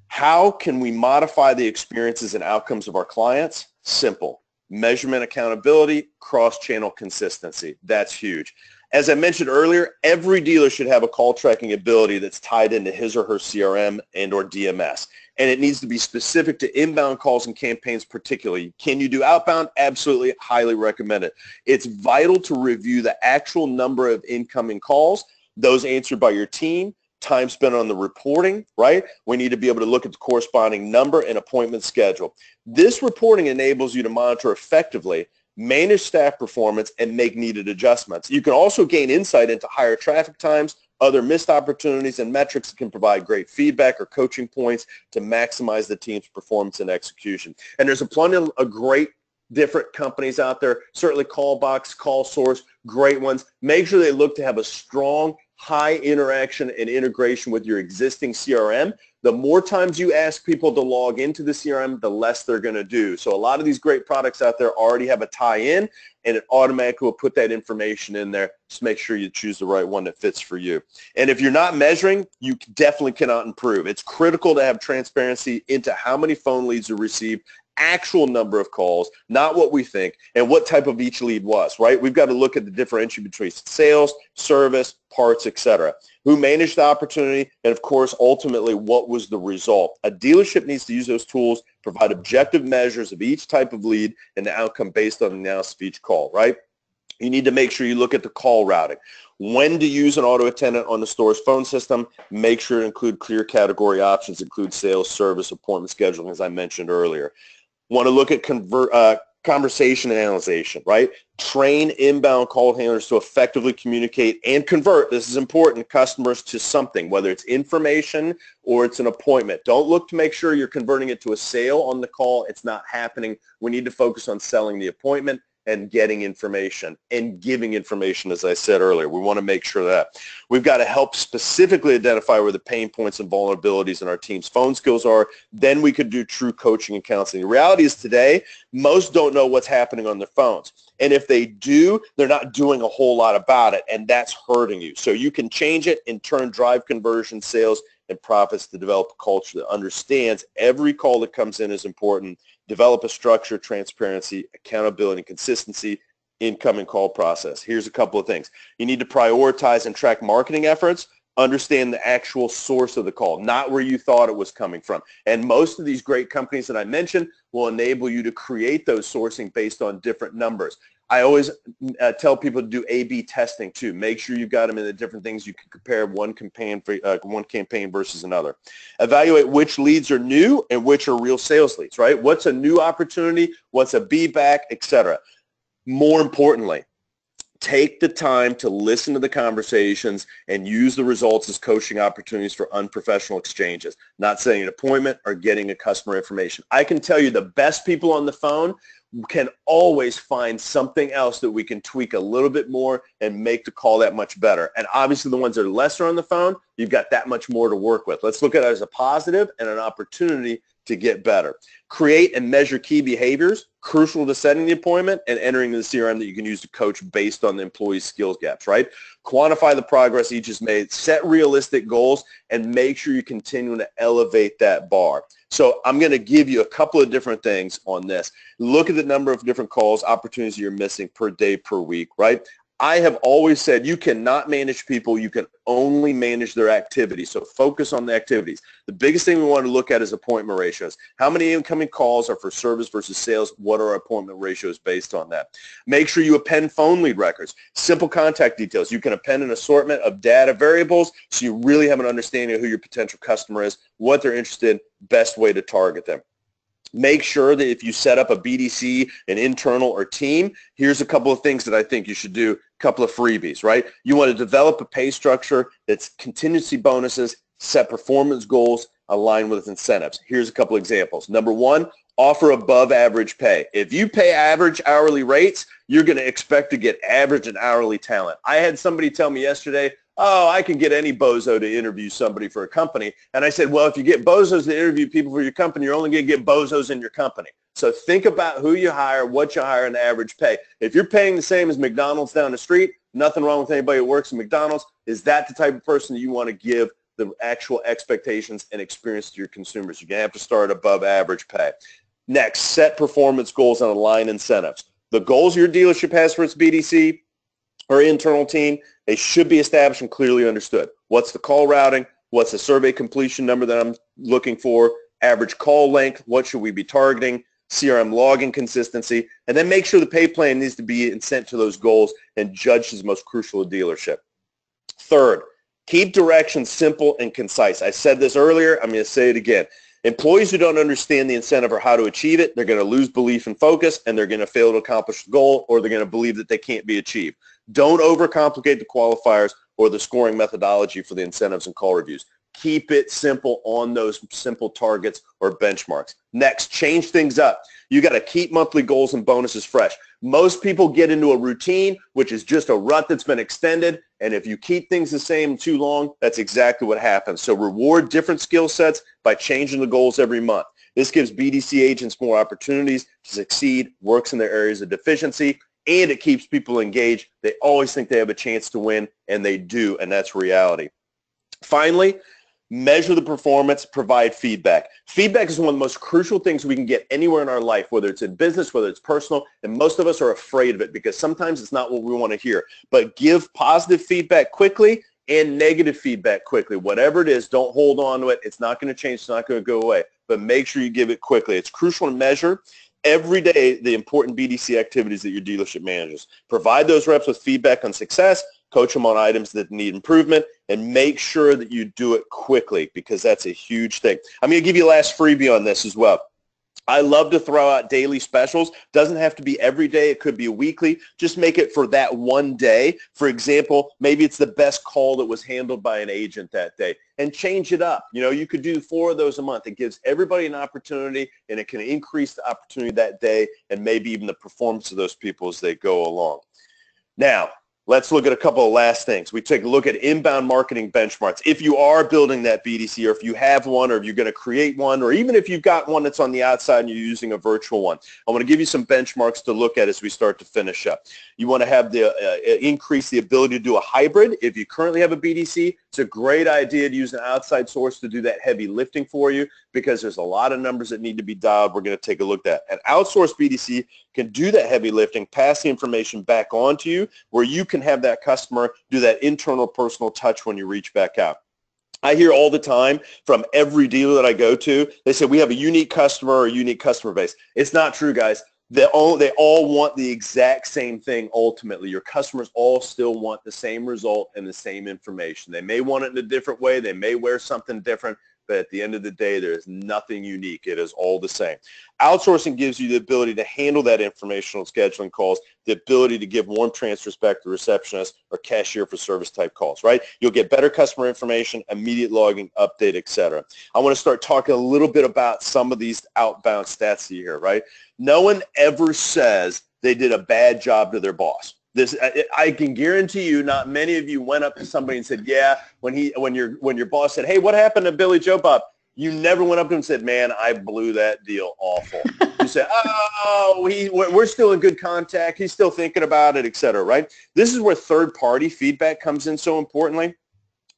How can we modify the experiences and outcomes of our clients? Simple. Measurement accountability, cross-channel consistency. That's huge. As I mentioned earlier, every dealer should have a call tracking ability that's tied into his or her CRM and or DMS. And it needs to be specific to inbound calls and campaigns particularly. Can you do outbound? Absolutely. Highly recommend it. It's vital to review the actual number of incoming calls those answered by your team, time spent on the reporting, right? We need to be able to look at the corresponding number and appointment schedule. This reporting enables you to monitor effectively, manage staff performance, and make needed adjustments. You can also gain insight into higher traffic times, other missed opportunities, and metrics that can provide great feedback or coaching points to maximize the team's performance and execution. And there's a plenty of great different companies out there, certainly Callbox, CallSource, great ones. Make sure they look to have a strong high interaction and integration with your existing CRM. The more times you ask people to log into the CRM, the less they're going to do. So a lot of these great products out there already have a tie-in and it automatically will put that information in there. Just make sure you choose the right one that fits for you. And if you're not measuring, you definitely cannot improve. It's critical to have transparency into how many phone leads you received, actual number of calls, not what we think, and what type of each lead was, right? We've got to look at the differentiation between sales, service, parts, etc. Who managed the opportunity, and of course, ultimately, what was the result? A dealership needs to use those tools, provide objective measures of each type of lead and the outcome based on the analysis of each call, right? You need to make sure you look at the call routing. When to use an auto attendant on the store's phone system, make sure to include clear category options, include sales, service, appointment scheduling, as I mentioned earlier want to look at convert, uh, conversation analyzation, right? Train inbound call handlers to effectively communicate and convert, this is important, customers to something, whether it's information or it's an appointment. Don't look to make sure you're converting it to a sale on the call. It's not happening. We need to focus on selling the appointment and getting information and giving information, as I said earlier. We want to make sure that. We've got to help specifically identify where the pain points and vulnerabilities in our team's phone skills are. Then we could do true coaching and counseling. The reality is today, most don't know what's happening on their phones. And if they do, they're not doing a whole lot about it, and that's hurting you. So you can change it and turn drive conversion, sales, and profits to develop a culture that understands every call that comes in is important develop a structure, transparency, accountability, and consistency incoming call process. Here's a couple of things. You need to prioritize and track marketing efforts. Understand the actual source of the call, not where you thought it was coming from. And most of these great companies that I mentioned will enable you to create those sourcing based on different numbers. I always uh, tell people to do A/B testing too. Make sure you've got them in the different things you can compare one campaign for, uh, one campaign versus another. Evaluate which leads are new and which are real sales leads. Right? What's a new opportunity? What's a B back, etc. More importantly, take the time to listen to the conversations and use the results as coaching opportunities for unprofessional exchanges, not setting an appointment or getting a customer information. I can tell you the best people on the phone can always find something else that we can tweak a little bit more and make the call that much better. And obviously the ones that are lesser on the phone, you've got that much more to work with. Let's look at it as a positive and an opportunity to get better. Create and measure key behaviors, crucial to setting the appointment and entering the CRM that you can use to coach based on the employee's skills gaps, right? Quantify the progress each has made, set realistic goals, and make sure you continue to elevate that bar. So I'm going to give you a couple of different things on this. Look at the number of different calls, opportunities you're missing per day, per week, right? I have always said you cannot manage people. You can only manage their activities. So focus on the activities. The biggest thing we want to look at is appointment ratios. How many incoming calls are for service versus sales? What are appointment ratios based on that? Make sure you append phone lead records, simple contact details. You can append an assortment of data variables so you really have an understanding of who your potential customer is, what they're interested in, best way to target them make sure that if you set up a BDC, an internal or team, here's a couple of things that I think you should do, a couple of freebies, right? You want to develop a pay structure that's contingency bonuses, set performance goals, align with incentives. Here's a couple examples. Number one, offer above average pay. If you pay average hourly rates, you're going to expect to get average and hourly talent. I had somebody tell me yesterday, oh, I can get any bozo to interview somebody for a company. And I said, well, if you get bozos to interview people for your company, you're only going to get bozos in your company. So think about who you hire, what you hire, and the average pay. If you're paying the same as McDonald's down the street, nothing wrong with anybody who works at McDonald's. Is that the type of person that you want to give the actual expectations and experience to your consumers? You're going to have to start above average pay. Next, set performance goals and align incentives. The goals your dealership has for its BDC or internal team they should be established and clearly understood. What's the call routing? What's the survey completion number that I'm looking for? Average call length? What should we be targeting? CRM logging consistency, and then make sure the pay plan needs to be sent to those goals and judged as most crucial to dealership. Third, keep directions simple and concise. I said this earlier. I'm going to say it again. Employees who don't understand the incentive or how to achieve it, they're going to lose belief and focus, and they're going to fail to accomplish the goal, or they're going to believe that they can't be achieved. Don't overcomplicate the qualifiers or the scoring methodology for the incentives and call reviews. Keep it simple on those simple targets or benchmarks. Next, change things up. You got to keep monthly goals and bonuses fresh. Most people get into a routine, which is just a rut that's been extended. And if you keep things the same too long, that's exactly what happens. So reward different skill sets by changing the goals every month. This gives BDC agents more opportunities to succeed, works in their areas of deficiency, and it keeps people engaged. They always think they have a chance to win, and they do, and that's reality. Finally, measure the performance, provide feedback. Feedback is one of the most crucial things we can get anywhere in our life, whether it's in business, whether it's personal, and most of us are afraid of it because sometimes it's not what we want to hear. But give positive feedback quickly and negative feedback quickly. Whatever it is, don't hold on to it. It's not going to change. It's not going to go away. But make sure you give it quickly. It's crucial to measure every day the important BDC activities that your dealership manages. Provide those reps with feedback on success, coach them on items that need improvement, and make sure that you do it quickly because that's a huge thing. I'm going to give you a last freebie on this as well. I love to throw out daily specials. Doesn't have to be every day. It could be weekly. Just make it for that one day. For example, maybe it's the best call that was handled by an agent that day and change it up. You know, you could do four of those a month. It gives everybody an opportunity and it can increase the opportunity that day and maybe even the performance of those people as they go along. Now, Let's look at a couple of last things. We take a look at inbound marketing benchmarks. If you are building that BDC or if you have one or if you're going to create one or even if you've got one that's on the outside and you're using a virtual one, I want to give you some benchmarks to look at as we start to finish up. You want to have the uh, increase the ability to do a hybrid. If you currently have a BDC, it's a great idea to use an outside source to do that heavy lifting for you because there's a lot of numbers that need to be dialed. We're going to take a look at. that. An outsourced BDC can do that heavy lifting, pass the information back on to you where you can have that customer do that internal personal touch when you reach back out. I hear all the time from every dealer that I go to, they say we have a unique customer or a unique customer base. It's not true, guys. They all they all want the exact same thing ultimately. Your customers all still want the same result and the same information. They may want it in a different way. They may wear something different but at the end of the day, there is nothing unique. It is all the same. Outsourcing gives you the ability to handle that informational scheduling calls, the ability to give warm transfers back to receptionist or cashier for service type calls, right? You'll get better customer information, immediate logging, update, etc. I want to start talking a little bit about some of these outbound stats hear, right? No one ever says they did a bad job to their boss. This I, I, can guarantee you, not many of you went up to somebody and said, "Yeah." When he, when your, when your boss said, "Hey, what happened to Billy Joe Bob?" You never went up to him and said, "Man, I blew that deal awful." you said, [laughs] "Oh, he, we're still in good contact. He's still thinking about it, etc." Right? This is where third-party feedback comes in so importantly.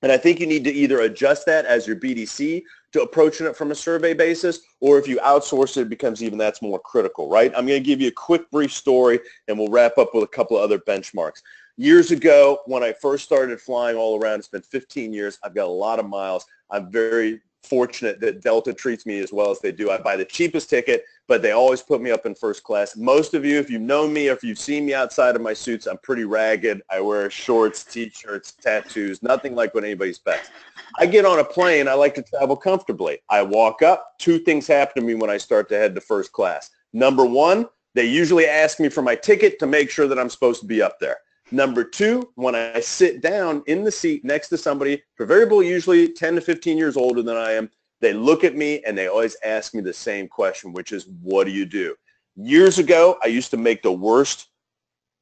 And I think you need to either adjust that as your BDC to approaching it from a survey basis, or if you outsource it, it becomes even that's more critical, right? I'm going to give you a quick brief story, and we'll wrap up with a couple of other benchmarks. Years ago, when I first started flying all around, it's been 15 years. I've got a lot of miles. I'm very fortunate that Delta treats me as well as they do. I buy the cheapest ticket, but they always put me up in first class. Most of you, if you've known me or if you've seen me outside of my suits, I'm pretty ragged. I wear shorts, t-shirts, tattoos, nothing like what anybody expects. I get on a plane. I like to travel comfortably. I walk up. Two things happen to me when I start to head to first class. Number one, they usually ask me for my ticket to make sure that I'm supposed to be up there. Number two, when I sit down in the seat next to somebody, for variable usually 10 to 15 years older than I am, they look at me and they always ask me the same question, which is, what do you do? Years ago, I used to make the worst,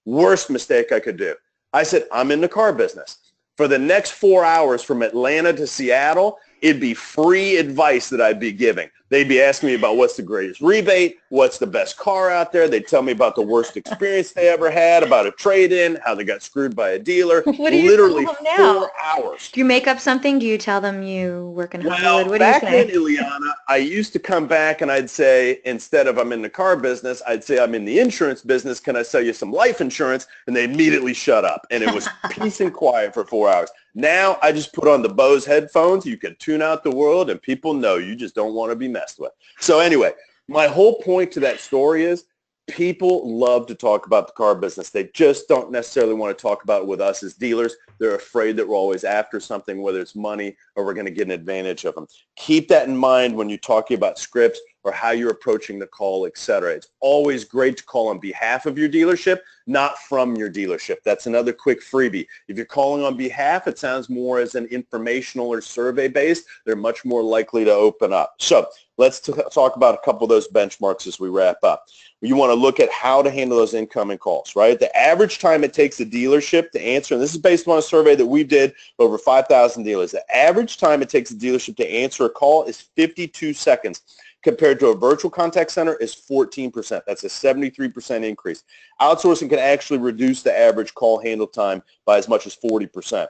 worst mistake I could do. I said, I'm in the car business. For the next four hours from Atlanta to Seattle, it'd be free advice that I'd be giving. They'd be asking me about what's the greatest rebate, what's the best car out there. They'd tell me about the worst experience they ever had, about a trade-in, how they got screwed by a dealer. [laughs] What do you Literally tell them now? four hours. Do you make up something? Do you tell them you work in Hollywood? Well, what do you back say? then, Eliana, I used to come back and I'd say, instead of I'm in the car business, I'd say I'm in the insurance business. Can I sell you some life insurance? And they immediately shut up. And it was [laughs] peace and quiet for four hours. Now I just put on the Bose headphones. You can tune out the world and people know you just don't want to be messed with. So anyway, my whole point to that story is people love to talk about the car business. They just don't necessarily want to talk about it with us as dealers. They're afraid that we're always after something, whether it's money or we're going to get an advantage of them. Keep that in mind when you're talking about scripts or how you're approaching the call, et cetera. It's always great to call on behalf of your dealership, not from your dealership. That's another quick freebie. If you're calling on behalf, it sounds more as an informational or survey based. They're much more likely to open up. So let's talk about a couple of those benchmarks as we wrap up. You want to look at how to handle those incoming calls, right? The average time it takes a dealership to answer, and this is based on a survey that we did over 5,000 dealers. The average time it takes a dealership to answer a call is 52 seconds compared to a virtual contact center is 14%. That's a 73% increase. Outsourcing can actually reduce the average call handle time by as much as 40%.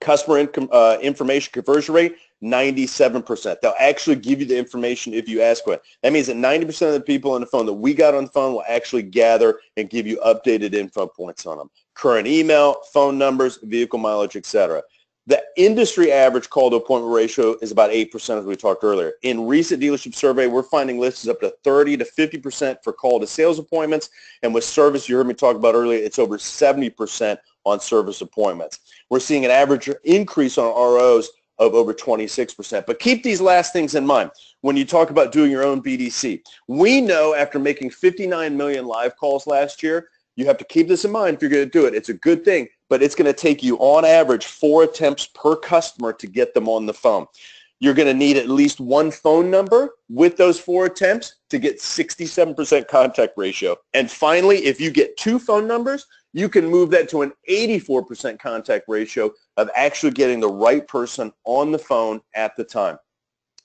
Customer uh, information conversion rate, 97%. They'll actually give you the information if you ask for it. That means that 90% of the people on the phone that we got on the phone will actually gather and give you updated info points on them. Current email, phone numbers, vehicle mileage, etc. The industry average call to appointment ratio is about 8% as we talked earlier. In recent dealership survey, we're finding lists up to 30 to 50% for call to sales appointments. And with service, you heard me talk about earlier, it's over 70% on service appointments. We're seeing an average increase on ROs of over 26%. But keep these last things in mind when you talk about doing your own BDC. We know after making 59 million live calls last year, you have to keep this in mind if you're going to do it. It's a good thing, but it's going to take you on average four attempts per customer to get them on the phone. You're going to need at least one phone number with those four attempts to get 67% contact ratio. And finally, if you get two phone numbers, you can move that to an 84% contact ratio of actually getting the right person on the phone at the time.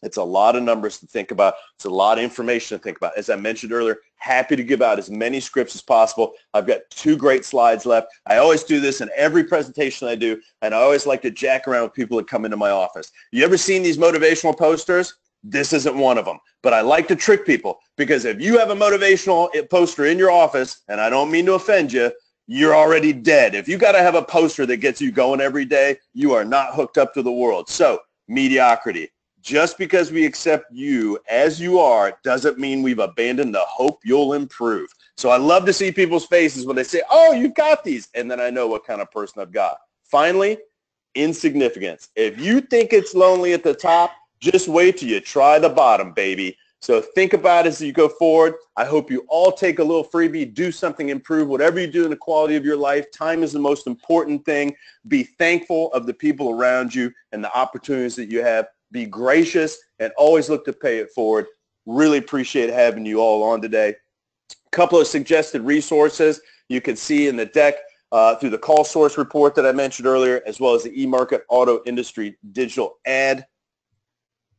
It's a lot of numbers to think about. It's a lot of information to think about. As I mentioned earlier, happy to give out as many scripts as possible. I've got two great slides left. I always do this in every presentation I do, and I always like to jack around with people that come into my office. You ever seen these motivational posters? This isn't one of them. But I like to trick people because if you have a motivational poster in your office, and I don't mean to offend you, you're already dead. If you got to have a poster that gets you going every day, you are not hooked up to the world. So mediocrity just because we accept you as you are doesn't mean we've abandoned the hope you'll improve. So I love to see people's faces when they say, oh, you've got these. And then I know what kind of person I've got. Finally, insignificance. If you think it's lonely at the top, just wait till you try the bottom, baby. So think about it as you go forward. I hope you all take a little freebie, do something, improve whatever you do in the quality of your life. Time is the most important thing. Be thankful of the people around you and the opportunities that you have be gracious, and always look to pay it forward. Really appreciate having you all on today. A couple of suggested resources you can see in the deck uh, through the CallSource report that I mentioned earlier, as well as the eMarket Auto Industry Digital Ad.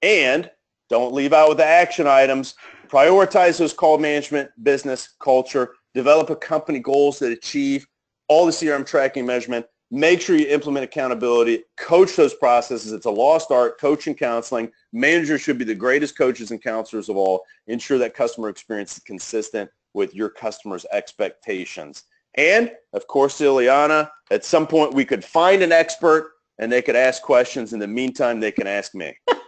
And don't leave out with the action items. Prioritize those call management, business, culture. Develop a company goals that achieve all the CRM tracking measurement make sure you implement accountability, coach those processes. It's a lost art, coaching, counseling. Managers should be the greatest coaches and counselors of all. Ensure that customer experience is consistent with your customers' expectations. And, of course, Eliana, at some point we could find an expert and they could ask questions. In the meantime, they can ask me. [laughs]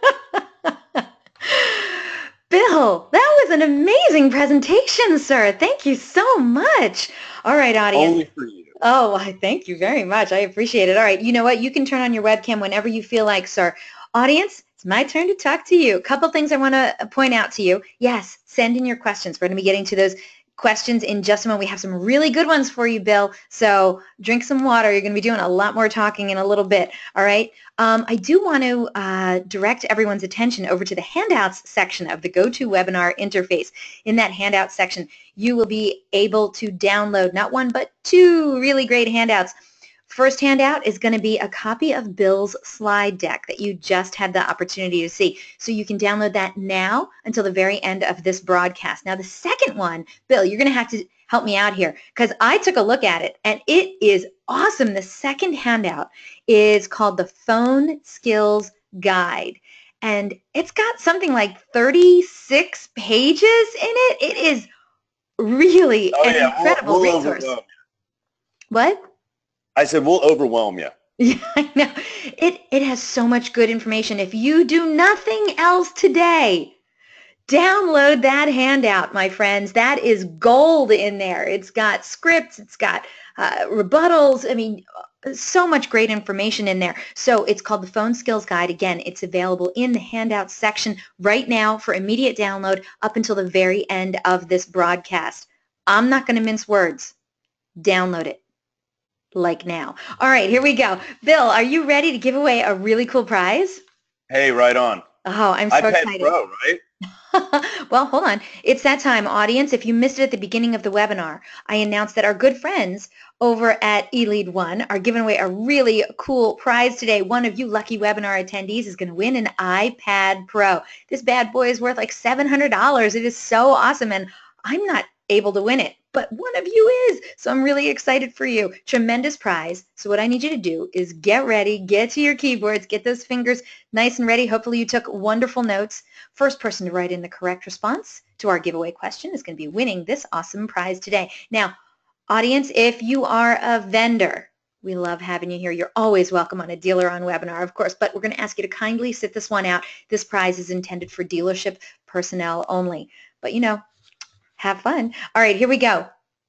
Bill, that was an amazing presentation, sir. Thank you so much. All right, audience. Only for you. Oh, I thank you very much. I appreciate it. All right, you know what? You can turn on your webcam whenever you feel like, sir. Audience, it's my turn to talk to you. A couple things I want to point out to you. Yes, send in your questions. We're going to be getting to those questions in just a moment. We have some really good ones for you, Bill. So drink some water. You're going to be doing a lot more talking in a little bit. All right. Um, I do want to uh, direct everyone's attention over to the handouts section of the GoToWebinar interface. In that handout section, you will be able to download not one, but two really great handouts First handout is going to be a copy of Bill's slide deck that you just had the opportunity to see. So you can download that now until the very end of this broadcast. Now the second one, Bill, you're going to have to help me out here because I took a look at it and it is awesome. The second handout is called the Phone Skills Guide and it's got something like 36 pages in it. It is really Oh, an yeah. We'll- incredible we'll resource. What? I said, we'll overwhelm you. [laughs] Yeah, I know. It it has so much good information. If you do nothing else today, download that handout, my friends. That is gold in there. It's got scripts. It's got uh, rebuttals. I mean, so much great information in there. So it's called the Phone Skills Guide. Again, it's available in the handout section right now for immediate download up until the very end of this broadcast. I'm not going to mince words. Download it like now. All right, here we go. Bill, are you ready to give away a really cool prize? Hey, right on. Oh, I'm so iPad excited. Pro, right? [laughs] well, hold on. It's that time, audience. If you missed it at the beginning of the webinar, I announced that our good friends over at eLead One are giving away a really cool prize today. One of you lucky webinar attendees is going to win an iPad Pro. This bad boy is worth like $700. It is so awesome, and I'm not able to win it, but one of you is. So I'm really excited for you. Tremendous prize. So what I need you to do is get ready, get to your keyboards, get those fingers nice and ready. Hopefully you took wonderful notes. First person to write in the correct response to our giveaway question is going to be winning this awesome prize today. Now, audience, if you are a vendor, we love having you here. You're always welcome on a DealerOn webinar, of course, but we're going to ask you to kindly sit this one out. This prize is intended for dealership personnel only. But you know, have fun. All right, here we go.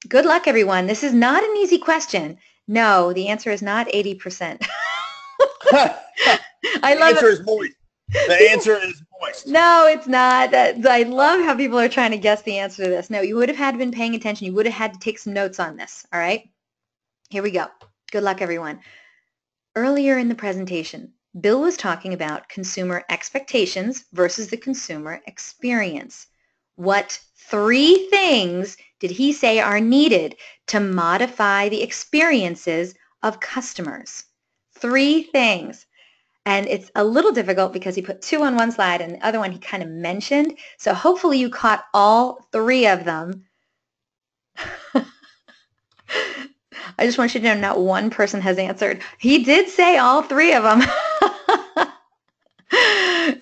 Good luck, everyone. This is not an easy question. No, the answer is not 80%. [laughs] I the love answer it. is moist. The answer is moist. No, it's not. I love how people are trying to guess the answer to this. No, you would have had to been paying attention. You would have had to take some notes on this. All right? Here we go. Good luck, everyone. Earlier in the presentation, Bill was talking about consumer expectations versus the consumer experience. What three things did he say are needed to modify the experiences of customers? Three things. And it's a little difficult because he put two on one slide and the other one he kind of mentioned. So hopefully you caught all three of them. [laughs] I just want you to know not one person has answered. He did say all three of them. [laughs]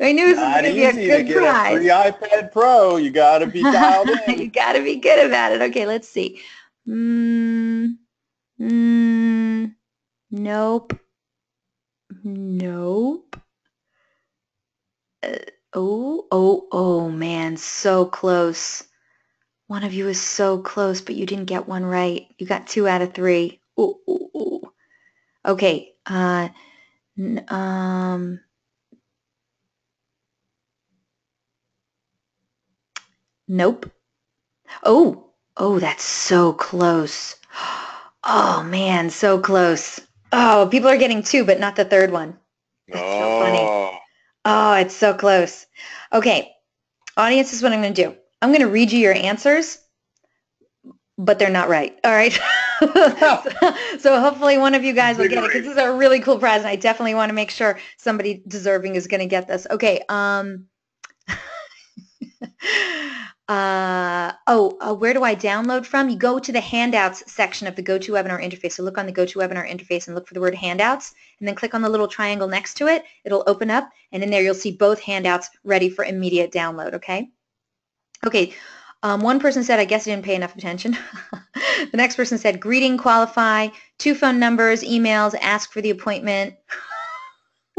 I knew this was Not going to be a good get a prize. free iPad Pro. You got to be [laughs] dialed [laughs] in. you got to be good about it. Okay, let's see. Mm, mm, nope. Nope. Uh, oh, oh, oh, man, so close. One of you is so close, but you didn't get one right. You got two out of three. Ooh, ooh, ooh. Okay. Uh, n- um, nope. Oh, oh, that's so close. Oh man, so close. Oh, people are getting two, but not the third one. That's so funny. Oh, Oh, it's so close. Okay, audience, is what I'm going to do. I'm going to read you your answers, but they're not right. All right. [laughs] [laughs] so, so hopefully one of you guys will get it because this is a really cool prize, and I definitely want to make sure somebody deserving is going to get this. Okay. Um. [laughs] Uh, oh, uh, where do I download from? You go to the handouts section of the GoToWebinar interface. So look on the GoToWebinar interface and look for the word handouts and then click on the little triangle next to it. It'll open up and in there you'll see both handouts ready for immediate download, okay? Okay, um, one person said, I guess I didn't pay enough attention. [laughs] the next person said greeting, qualify, two phone numbers, emails, ask for the appointment. [laughs]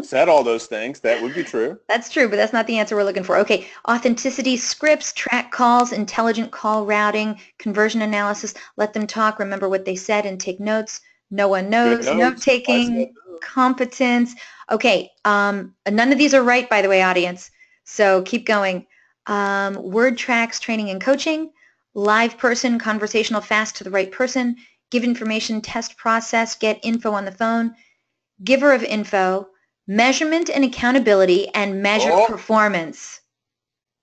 Said all those things. That would be true. [laughs] That's true, but that's not the answer we're looking for. Okay, authenticity, scripts, track calls, intelligent call routing, conversion analysis, let them talk, remember what they said and take notes. No one knows, note taking, competence. Okay, um, none of these are right, by the way, audience. So keep going. Um, word tracks, training and coaching, live person, conversational fast to the right person, give information, test process, get info on the phone, giver of info, measurement and accountability, and measure Oh. performance.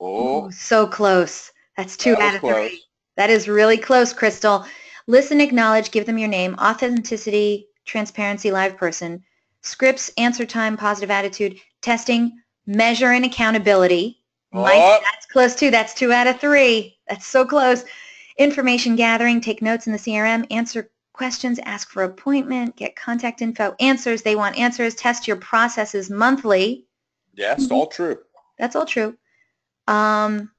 Oh, Ooh, so close. That's two That out of close. three. That is really close, Crystal. Listen, acknowledge, give them your name, authenticity, transparency, live person, scripts, answer time, positive attitude, testing, measure and accountability. Mike, Oh. that's close too. That's two out of three. That's so close. Information gathering, take notes in the CRM, answer questions, ask for appointment, get contact info, answers. They want answers. Test your processes monthly. yes, all true. That's all true. Um,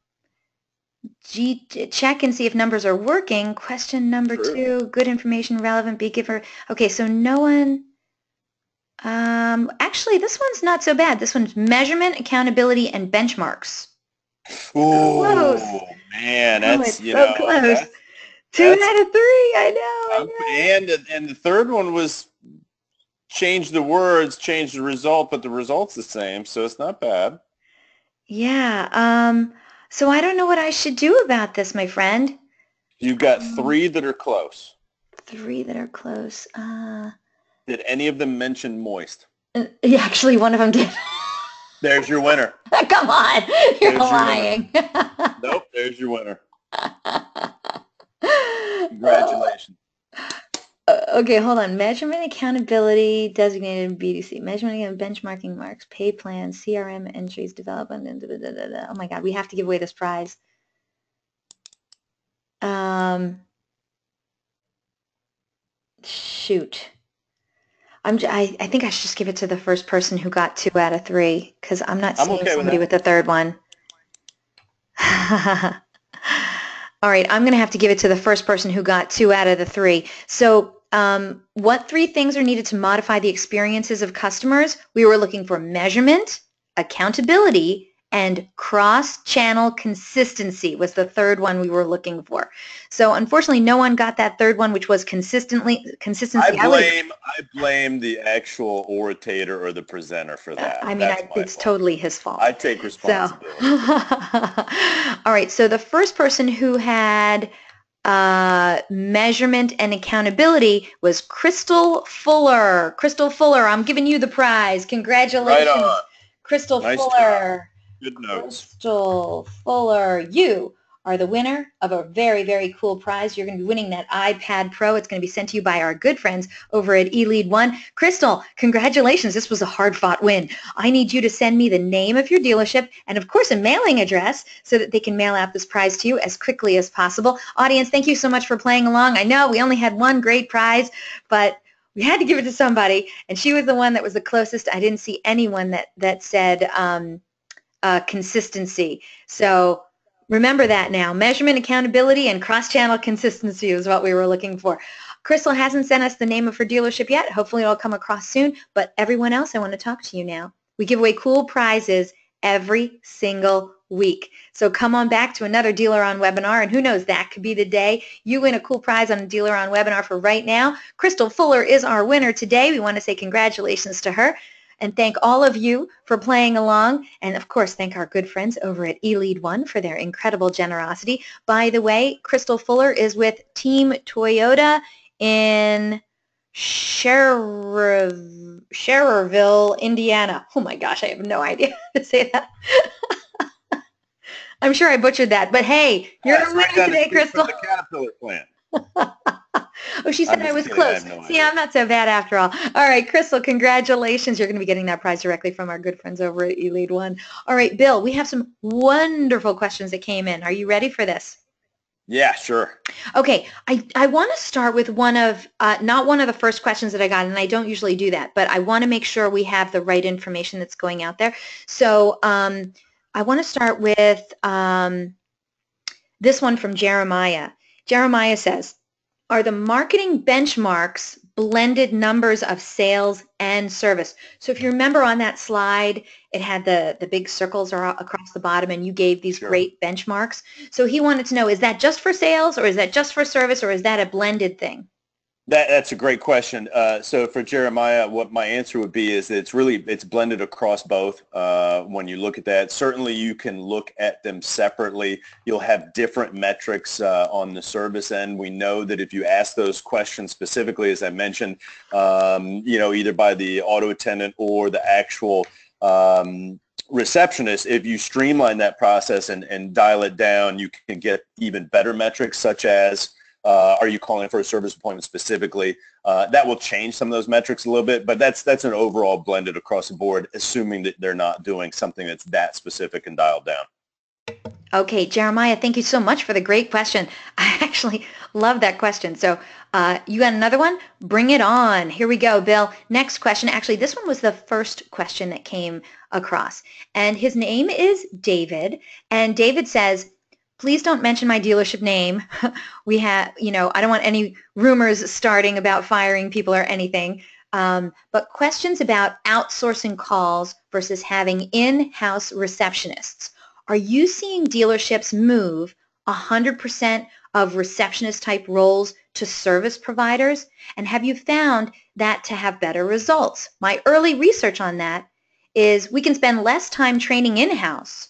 G, check and see if numbers are working. Question number True. two, good information, relevant, be giver. Okay, so no one, um, actually this one's not so bad. This one's measurement, accountability, and benchmarks. Ooh, Close. man, Oh, that's it's you so know, close. Two That's- out of three, I know, I know. and and the third one was change the words, change the result, but the result's the same, so it's not bad. Yeah, um, so I don't know what I should do about this, my friend. You've got Um, three that are close. Three that are close. Uh, Did any of them mention moist? uh, yeah, actually one of them did. [laughs] There's your winner. Come on, you're There's your lying. [laughs] Nope, there's your winner. [laughs] Congratulations. Uh, okay, hold on. Measurement, accountability, designated BDC. Measurement and benchmarking marks, pay plans, CRM entries, development, and da, da, da, da, oh my God, we have to give away this prize. Um, shoot. I'm, j- I, I think I should just give it to the first person who got two out of three because I'm not I'm seeing okay somebody that. with the third one. [laughs] All right, I'm going to have to give it to the first person who got two out of the three. So um, what three things are needed to modify the experiences of customers? We were looking for measurement, accountability, and cross-channel consistency was the third one we were looking for. So unfortunately, no one got that third one, which was consistently consistency. I blame I blame the actual orator or the presenter for that. I mean, I, it's fault. totally his fault. I take So, responsibility. [laughs] all right. So the first person who had uh, measurement and accountability was Crystal Fuller. Crystal Fuller, I'm giving you the prize. Congratulations, Right. Crystal Nice Fuller. Good notes. Crystal Fuller, you are the winner of a very, very cool prize. You're going to be winning that iPad Pro. It's going to be sent to you by our good friends over at eLead One. Crystal, congratulations. This was a hard-fought win. I need you to send me the name of your dealership and, of course, a mailing address so that they can mail out this prize to you as quickly as possible. Audience, thank you so much for playing along. I know we only had one great prize, but we had to give it to somebody, and she was the one that was the closest. I didn't see anyone that, that said um, uh, consistency. So remember that now. Measurement, accountability, and cross-channel consistency is what we were looking for. Crystal hasn't sent us the name of her dealership yet. Hopefully it'll come across soon. But everyone else, I want to talk to you now. We give away cool prizes every single week. So come on back to another DealerOn webinar, and who knows, that could be the day you win a cool prize on a DealerOn webinar for right now. Crystal Fuller is our winner today. We want to say congratulations to her and thank all of you for playing along. And of course, thank our good friends over at eLead One for their incredible generosity. By the way, Crystal Fuller is with Team Toyota in Schererville, Indiana. Oh my gosh, I have no idea [laughs] how to say that. [laughs] I'm sure I butchered that, but hey, you're right winner today, Crystal. The Caterpillar plant. [laughs] Oh, she said I was kidding. Close. have no See. I'm not so bad after all. All right, Crystal, congratulations. You're going to be getting that prize directly from our good friends over at eLead One. All right, Bill, we have some wonderful questions that came in. Are you ready for this? Yeah, sure. Okay, I, I want to start with one of, uh, not one of the first questions that I got, and I don't usually do that, but I want to make sure we have the right information that's going out there. So um, I want to start with um, this one from Jeremiah. Jeremiah says, are the marketing benchmarks blended numbers of sales and service. So if you remember on that slide, it had the, the big circles across the bottom and you gave these sure. great benchmarks. So he wanted to know, is that just for sales or is that just for service or is that a blended thing? That, that's a great question. Uh, so for Jeremiah, what my answer would be is that it's really it's blended across both. Uh, when you look at that, certainly you can look at them separately. You'll have different metrics uh, on the service end. We know that if you ask those questions specifically, as I mentioned, um, you know, either by the auto attendant or the actual um, receptionist, if you streamline that process and, and dial it down, you can get even better metrics such as uh, are you calling for a service appointment specifically? Uh, that will change some of those metrics a little bit, but that's that's an overall blended across the board, assuming that they're not doing something that's that specific and dialed down. Okay, Jeremiah, thank you so much for the great question. [laughs] I actually love that question. So uh, you got another one? Bring it on. Here we go, Bill. Next question. Actually, this one was the first question that came across. And his name is David. And David says, please don't mention my dealership name. [laughs] we have, you know, I don't want any rumors starting about firing people or anything. Um, but questions about outsourcing calls versus having in-house receptionists. Are you seeing dealerships move 100% of receptionist type roles to service providers? And have you found that to have better results? My early research on that is we can spend less time training in-house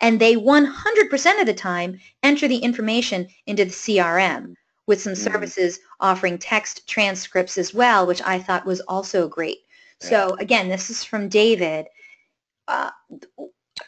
and they 100% of the time enter the information into the CRM with some mm-hmm. services offering text transcripts as well, which I thought was also great. Yeah. So again, this is from David. Uh,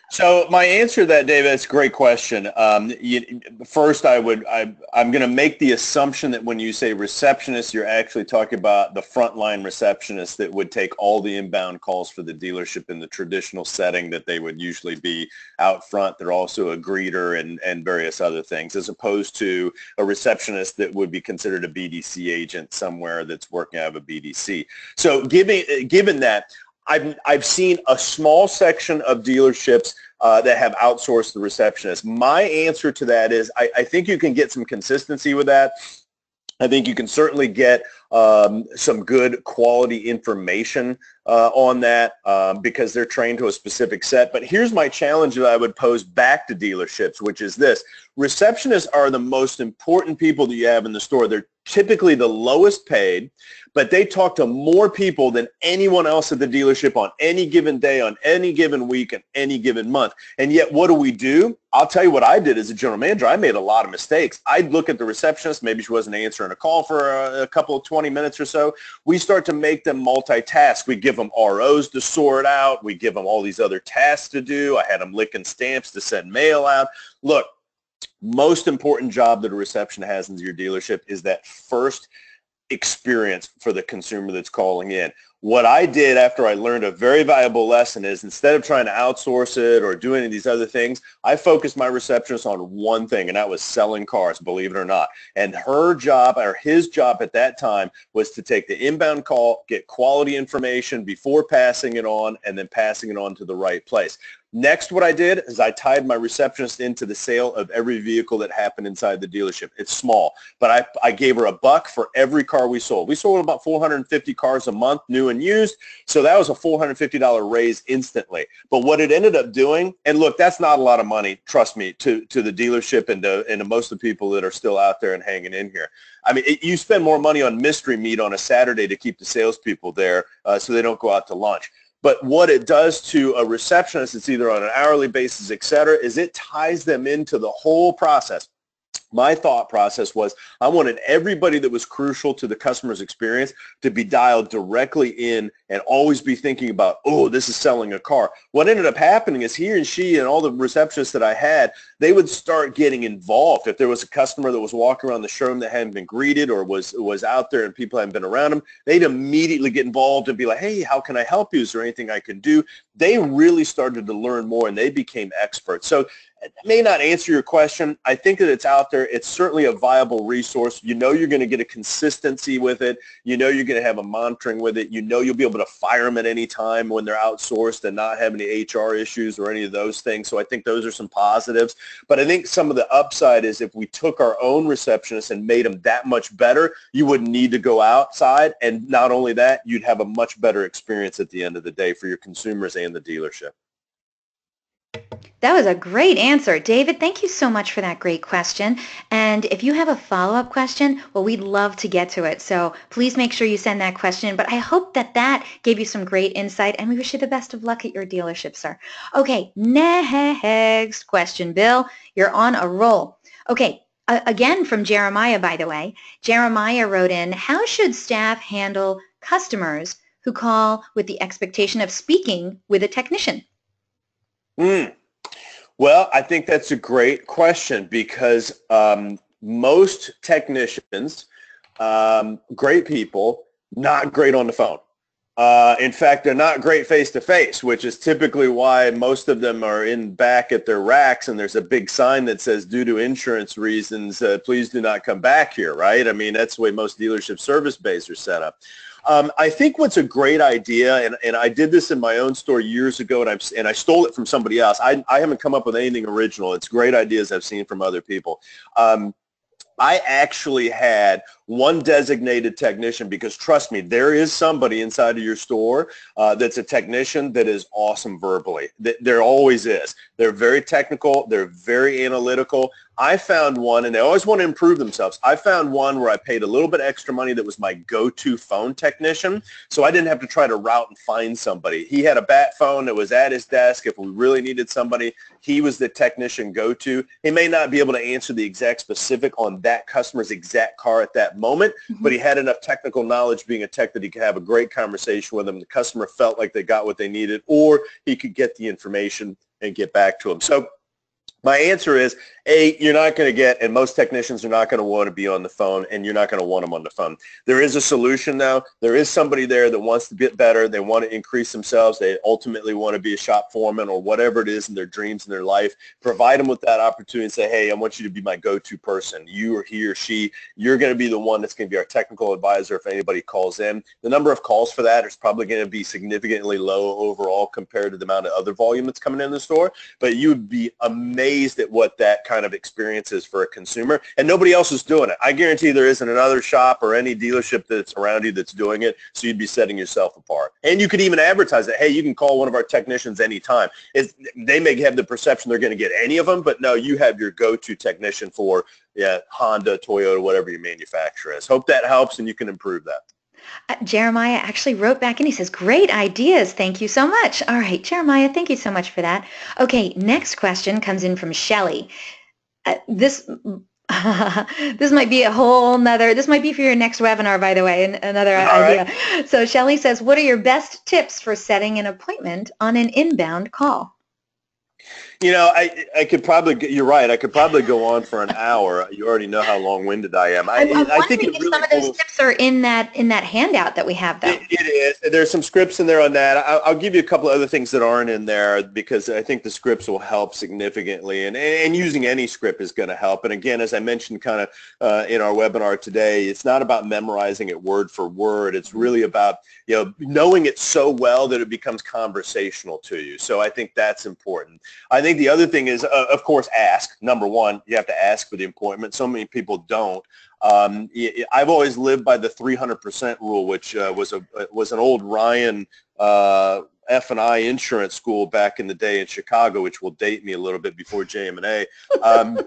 so my answer to that, David, that's a great question. Um, you, first, I would I, I'm going to make the assumption that when you say receptionist, you're actually talking about the frontline receptionist that would take all the inbound calls for the dealership in the traditional setting that they would usually be out front. They're also a greeter and and various other things, as opposed to a receptionist that would be considered a BDC agent somewhere that's working out of a BDC. So given given that, I've, I've seen a small section of dealerships uh, that have outsourced the receptionist. My answer to that is I, I think you can get some consistency with that. I think you can certainly get um, some good quality information uh, on that um, because they're trained to a specific set. But here's my challenge that I would pose back to dealerships, which is this. Receptionists are the most important people that you have in the store. They're typically the lowest paid, but they talk to more people than anyone else at the dealership on any given day, on any given week, and any given month. And yet, what do we do? I'll tell you what I did as a general manager. I made a lot of mistakes. I'd look at the receptionist. Maybe she wasn't answering a call for a, a couple of 20 minutes or so. We start to make them multitask. We give them ROs to sort out. We give them all these other tasks to do. I had them licking stamps to send mail out. Look, most important job that a reception has in your dealership is that first experience for the consumer that's calling in. What I did after I learned a very valuable lesson is instead of trying to outsource it or do any of these other things, I focused my receptionist on one thing, and that was selling cars, believe it or not. And her job or his job at that time was to take the inbound call, get quality information before passing it on, and then passing it on to the right place. Next, what I did is I tied my receptionist into the sale of every vehicle that happened inside the dealership. It's small, but I, I gave her a buck for every car we sold. We sold about 450 cars a month, new and used. So that was a $450 raise instantly. But what it ended up doing, and look, that's not a lot of money, trust me, to, to the dealership and to, and to most of the people that are still out there and hanging in here. I mean, it, you spend more money on mystery meat on a Saturday to keep the salespeople there uh, so they don't go out to lunch. But what it does to a receptionist, it's either on an hourly basis, et cetera, is it ties them into the whole process. My thought process was I wanted everybody that was crucial to the customer's experience to be dialed directly in and always be thinking about, oh, this is selling a car. What ended up happening is he and she and all the receptionists that I had, they would start getting involved. If there was a customer that was walking around the showroom that hadn't been greeted or was was out there and people hadn't been around them, they'd immediately get involved and be like, hey, how can I help you? Is there anything I can do? They really started to learn more and they became experts. So it may not answer your question. I think that it's out there. It's certainly a viable resource. You know you're going to get a consistency with it. You know you're going to have a monitoring with it. You know you'll be able to fire them at any time when they're outsourced and not have any HR issues or any of those things. So I think those are some positives. But I think some of the upside is if we took our own receptionists and made them that much better, you wouldn't need to go outside. And not only that, you'd have a much better experience at the end of the day for your consumers and the dealership. That was a great answer. David, thank you so much for that great question. And if you have a follow-up question, well, we'd love to get to it. So please make sure you send that question. But I hope that that gave you some great insight, and we wish you the best of luck at your dealership, sir. Okay, next question, Bill. You're on a roll. Okay, uh, again from Jeremiah, by the way. Jeremiah wrote in, how should staff handle customers who call with the expectation of speaking with a technician? Mm. Well, I think that's a great question because um, most technicians, um, great people, not great on the phone. Uh, in fact, they're not great face to face, which is typically why most of them are in back at their racks and there's a big sign that says due to insurance reasons, uh, please do not come back here, right? I mean, that's the way most dealership service bays are set up. Um, I think what's a great idea, and, and I did this in my own store years ago, and, I've, and I stole it from somebody else. I, I haven't come up with anything original. It's great ideas I've seen from other people. Um, I actually had one designated technician because trust me, there is somebody inside of your store uh, that's a technician that is awesome verbally. There always is. They're very technical. They're very analytical. I found one, and they always want to improve themselves. I found one where I paid a little bit extra money that was my go-to phone technician, so I didn't have to try to route and find somebody. He had a bat phone that was at his desk. If we really needed somebody, he was the technician go-to. He may not be able to answer the exact specific on that customer's exact car at that moment, mm-hmm. but he had enough technical knowledge being a tech that he could have a great conversation with them. The customer felt like they got what they needed, or he could get the information and get back to them. So my answer is a, you're not going to get, and most technicians are not going to want to be on the phone, and you're not going to want them on the phone. There is a solution now. There is somebody there that wants to get better. They want to increase themselves. They ultimately want to be a shop foreman or whatever it is in their dreams in their life. Provide them with that opportunity and say, hey, I want you to be my go-to person. You or he or she, you're going to be the one that's going to be our technical advisor if anybody calls in. The number of calls for that is probably going to be significantly low overall compared to the amount of other volume that's coming in the store, but you would be amazed at what that kind kind of experiences for a consumer, and nobody else is doing it. I guarantee there isn't another shop or any dealership that's around you that's doing it, so you'd be setting yourself apart. And you could even advertise that, hey, you can call one of our technicians anytime. It's, they may have the perception they're going to get any of them, but no, you have your go-to technician for yeah, Honda, Toyota, whatever your manufacturer is. Hope that helps and you can improve that. Uh, Jeremiah actually wrote back and he says, great ideas. Thank you so much. All right, Jeremiah, thank you so much for that. Okay, next question comes in from Shelly. This [laughs] this might be a whole nother, this might be for your next webinar, by the way, another All idea. Right. So Shelly says, what are your best tips for setting an appointment on an inbound call? You know, I I could probably you're right. I could probably go on for an hour. You already know how long-winded I am. I, I'm, I think really some of those tips are in that in that handout that we have, though. it, it is. There's some scripts in there on that. I, I'll give you a couple of other things that aren't in there because I think the scripts will help significantly, and and using any script is going to help. And again, as I mentioned, kind of uh, in our webinar today, it's not about memorizing it word for word. It's really about you know knowing it so well that it becomes conversational to you. So I think that's important. I think the other thing is, uh, of course, ask. Number one, you have to ask for the appointment. So many people don't. Um, I've always lived by the 300% rule, which uh, was a was an old Ryan uh, F and I insurance school back in the day in Chicago, which will date me a little bit before JM&A. Um,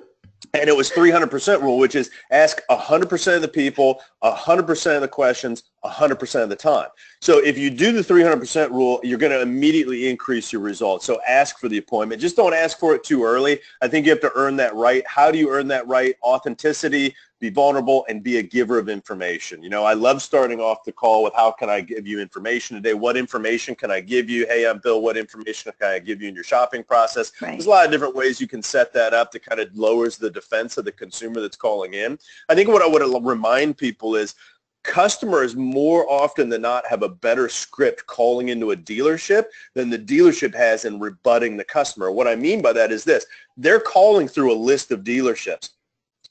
and it was 300% rule, which is ask 100% of the people, 100% of the questions, 100% of the time. So if you do the 300% rule, you're going to immediately increase your results. So ask for the appointment. Just don't ask for it too early. I think you have to earn that right. How do you earn that right? Authenticity, be vulnerable and be a giver of information. You know, I love starting off the call with how can I give you information today? What information can I give you? Hey, I'm Bill. What information can I give you in your shopping process? Right. There's a lot of different ways you can set that up that kind of lowers the defense of the consumer that's calling in. I think what I would remind people is customers more often than not have a better script calling into a dealership than the dealership has in rebutting the customer. What I mean by that is this. They're calling through a list of dealerships.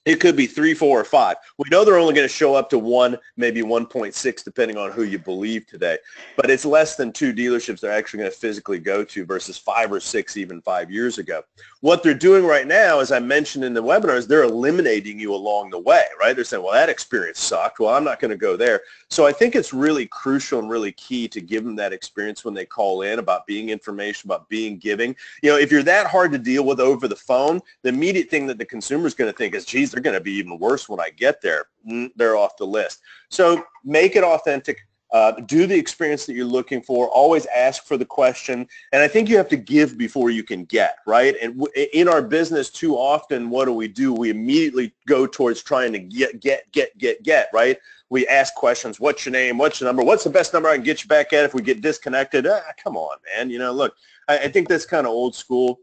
It could be three, four, or five. We know they're only going to show up to one, maybe 1.6, depending on who you believe today. But it's less than two dealerships they're actually going to physically go to versus five or six even five years ago. What they're doing right now, as I mentioned in the webinar, is they're eliminating you along the way, right? They're saying, well, that experience sucked. Well, I'm not going to go there. So I think it's really crucial and really key to give them that experience when they call in about being information, about being giving. You know, if you're that hard to deal with over the phone, the immediate thing that the consumer is going to think is, geez, they're going to be even worse when I get there. Mm, they're off the list. So make it authentic. Uh, do the experience that you're looking for. Always ask for the question. And I think you have to give before you can get, right? And w- in our business, too often, what do we do? We immediately go towards trying to get, get, get, get, get, right? We ask questions. What's your name? What's your number? What's the best number I can get you back at if we get disconnected? Ah, come on, man. You know, look, I, I think that's kind of old school.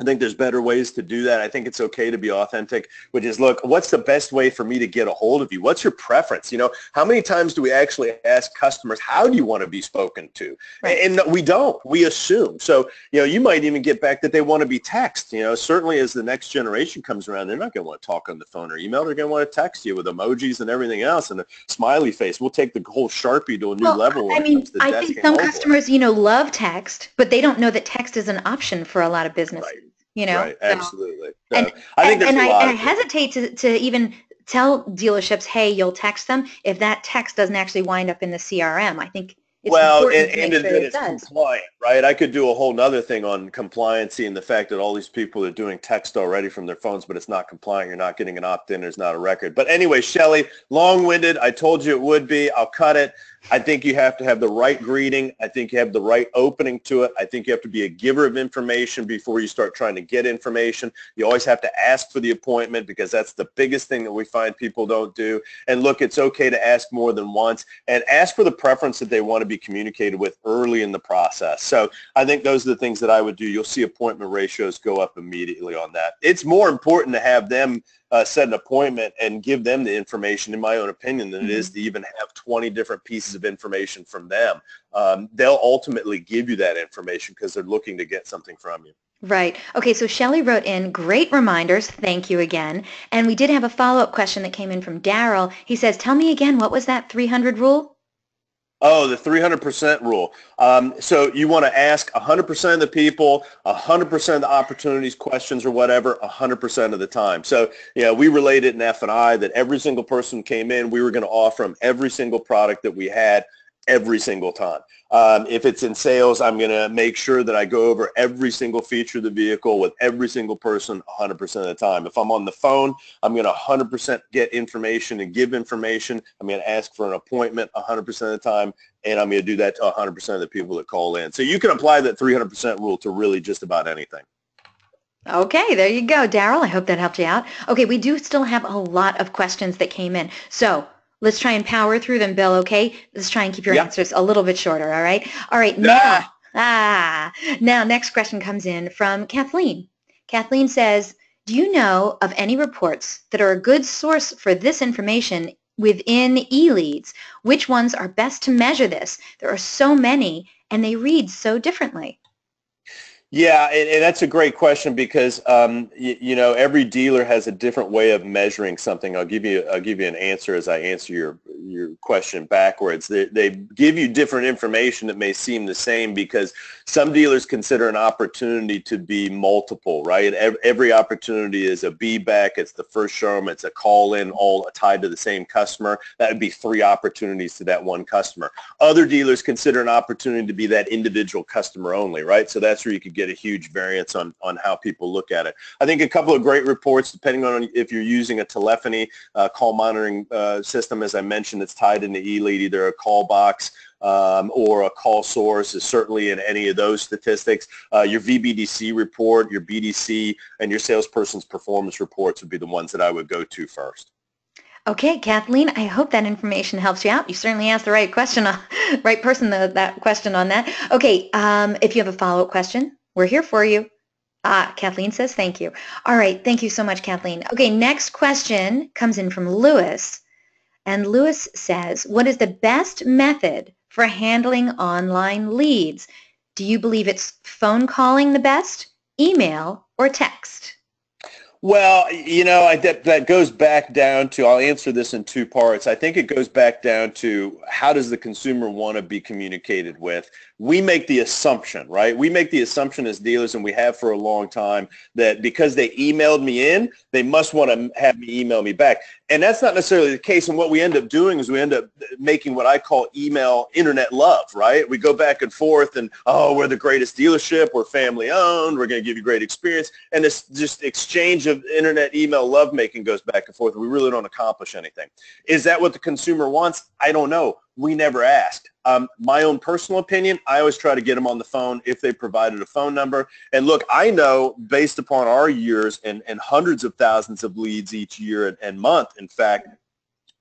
I think there's better ways to do that. I think it's okay to be authentic, which is, look, what's the best way for me to get a hold of you? What's your preference? You know, how many times do we actually ask customers, how do you want to be spoken to? Right. And, we don't. We assume. So, you know, you might even get back that they want to be text. You know, certainly as the next generation comes around, they're not going to want to talk on the phone or email. They're going to want to text you with emojis and everything else and a smiley face. We'll take the whole Sharpie to a new well, level. I mean, I think some customers, you know, love text, but they don't know that text is an option for a lot of businesses. Right you know? Right, absolutely. So, and, i think and, and I, I hesitate to, to even tell dealerships hey you'll text them if that text doesn't actually wind up in the crm i think it's well, and, and sure it, it's does. compliant, right? I could do a whole nother thing on compliancy and the fact that all these people are doing text already from their phones, but it's not compliant. You're not getting an opt-in. There's not a record. But anyway, Shelly, long-winded. I told you it would be. I'll cut it. I think you have to have the right greeting. I think you have the right opening to it. I think you have to be a giver of information before you start trying to get information. You always have to ask for the appointment because that's the biggest thing that we find people don't do. And look, it's okay to ask more than once and ask for the preference that they want to be communicated with early in the process. So I think those are the things that I would do. You'll see appointment ratios go up immediately on that. It's more important to have them uh, set an appointment and give them the information, in my own opinion, than mm-hmm. it is mm-hmm. to even have 20 different pieces of information from them. Um, they'll ultimately give you that information because they're looking to get something from you. Right. Okay, so Shelly wrote in great reminders. Thank you again. And we did have a follow-up question that came in from Daryl. He says, tell me again, what was that 300 rule? Oh, the 300% rule. Um, so you want to ask 100% of the people, 100% of the opportunities, questions, or whatever, 100% of the time. So, yeah, we related in F&I that every single person came in, we were going to offer them every single product that we had every single time. Um, if it's in sales, I'm going to make sure that I go over every single feature of the vehicle with every single person 100% of the time. If I'm on the phone, I'm going to 100% get information and give information. I'm going to ask for an appointment 100% of the time, and I'm going to do that to 100% of the people that call in. So you can apply that 300% rule to really just about anything. Okay, there you go, Daryl. I hope that helped you out. Okay, we do still have a lot of questions that came in. So Let's try and power through them, Bill, okay? Let's try and keep your answers a little bit shorter, all right? All right, now, ah, now next question comes in from Kathleen. Kathleen says, do you know of any reports that are a good source for this information within eLeads? Which ones are best to measure this? There are so many, and they read so differently. Yeah, and, and, that's a great question because um, you, you, know every dealer has a different way of measuring something. I'll give you I'll give you an answer as I answer your your question backwards. They, they give you different information that may seem the same because some dealers consider an opportunity to be multiple, right? Every opportunity is a be back. It's the first showroom. It's a call in, all tied to the same customer. That would be three opportunities to that one customer. Other dealers consider an opportunity to be that individual customer only, right? So that's where you could get get a huge variance on, on how people look at it. I think a couple of great reports, depending on if you're using a telephony uh, call monitoring uh, system, as I mentioned, it's tied into eLead, either a CallBox um, or a CallSource is certainly in any of those statistics. Uh, your VBDC report, your BDC, and your salesperson's performance reports would be the ones that I would go to first. Okay, Kathleen, I hope that information helps you out. You certainly asked the right question, [laughs] right person the, that question on that. Okay, um, if you have a follow-up question, we're here for you. Ah, Kathleen says thank you. All right, thank you so much, Kathleen. Okay, next question comes in from Lewis. And Lewis says, what is the best method for handling online leads? Do you believe it's phone calling the best, email, or text? Well, you know, I, that, that goes back down to, I'll answer this in two parts. I think it goes back down to how does the consumer want to be communicated with? We make the assumption, right? We make the assumption as dealers, and we have for a long time, that because they emailed me in, they must want to have me email me back. And that's not necessarily the case. And what we end up doing is we end up making what I call email internet love, right? We go back and forth and, oh, we're the greatest dealership. We're family owned. We're going to give you great experience. And this just exchange of internet email lovemaking goes back and forth. We really don't accomplish anything. Is that what the consumer wants? I don't know. We never asked. Um, my own personal opinion, I always try to get them on the phone if they provided a phone number. And look, I know based upon our years and, and hundreds of thousands of leads each year and, and month, in fact,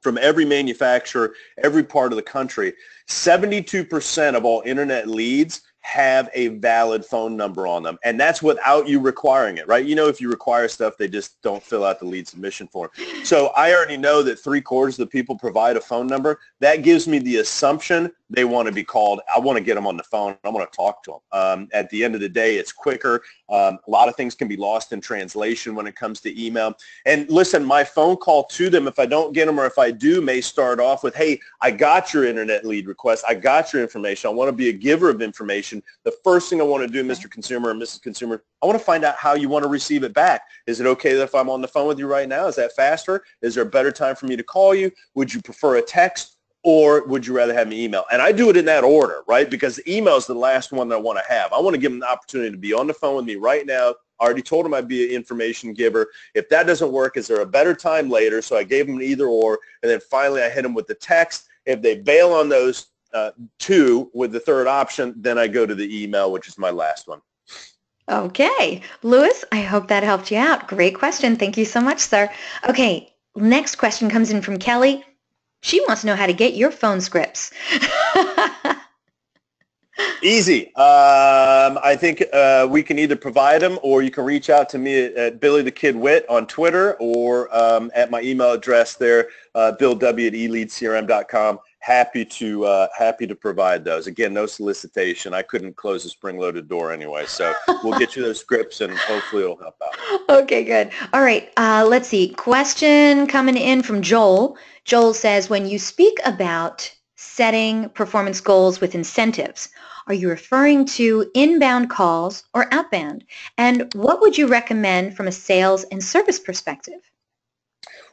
from every manufacturer, every part of the country, 72% of all internet leads have a valid phone number on them. And that's without you requiring it, right? You know, if you require stuff, they just don't fill out the lead submission form. So I already know that three quarters of the people provide a phone number. That gives me the assumption they want to be called. I want to get them on the phone. I want to talk to them. Um, at the end of the day, it's quicker. Um, a lot of things can be lost in translation when it comes to email. And listen, my phone call to them, if I don't get them or if I do, may start off with, hey, I got your internet lead request. I got your information. I want to be a giver of information. The first thing I want to do, Mr. Consumer or Mrs. Consumer, I want to find out how you want to receive it back. Is it okay if I'm on the phone with you right now, is that faster? Is there a better time for me to call you? Would you prefer a text? Or would you rather have me email? And I do it in that order, right? Because email is the last one that I want to have. I want to give them the opportunity to be on the phone with me right now. I already told them I'd be an information giver. If that doesn't work, is there a better time later? So I gave them either or, and then finally I hit them with the text. If they bail on those uh, two with the third option, then I go to the email, which is my last one. Okay. Lewis, I hope that helped you out. Great question. Thank you so much, sir. Okay, next question comes in from Kelly. She wants to know how to get your phone scripts. [laughs] Easy. Um, I think uh, we can either provide them or you can reach out to me at, at Billy the Kid Witt on Twitter or um, at my email address there, uh, billw at eleadcrm.com. Happy to uh, happy to provide those. Again, no solicitation. I couldn't close the spring-loaded door anyway, so we'll get you those [laughs] scripts and hopefully it'll help out. Okay, good. All right. Uh, let's see. Question coming in from Joel. Joel says, when you speak about setting performance goals with incentives, are you referring to inbound calls or outbound? And what would you recommend from a sales and service perspective?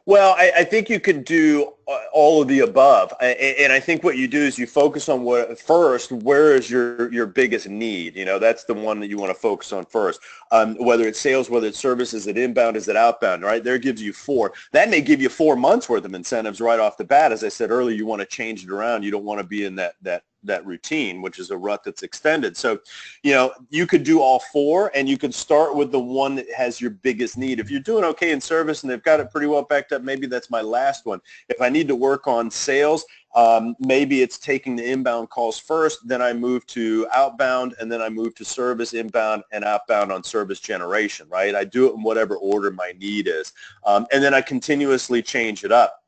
Well, I, I, think you could do uh, all of the above, and I think what you do is you focus on what first. Where is your your biggest need? You know, that's the one that you want to focus on first. Um, whether it's sales, whether it's services, it inbound, is it outbound? Right there gives you four. That may give you four months worth of incentives right off the bat. As I said earlier, you want to change it around. You don't want to be in that that that routine, which is a rut that's extended. So, you know, you could do all four and you could start with the one that has your biggest need. If you're doing okay in service and they've got it pretty well backed up, maybe that's my last one. If I need to work on sales, um, maybe it's taking the inbound calls first, then I move to outbound, and then I move to service inbound and outbound on service generation, right? I do it in whatever order my need is. Um, and then I continuously change it up.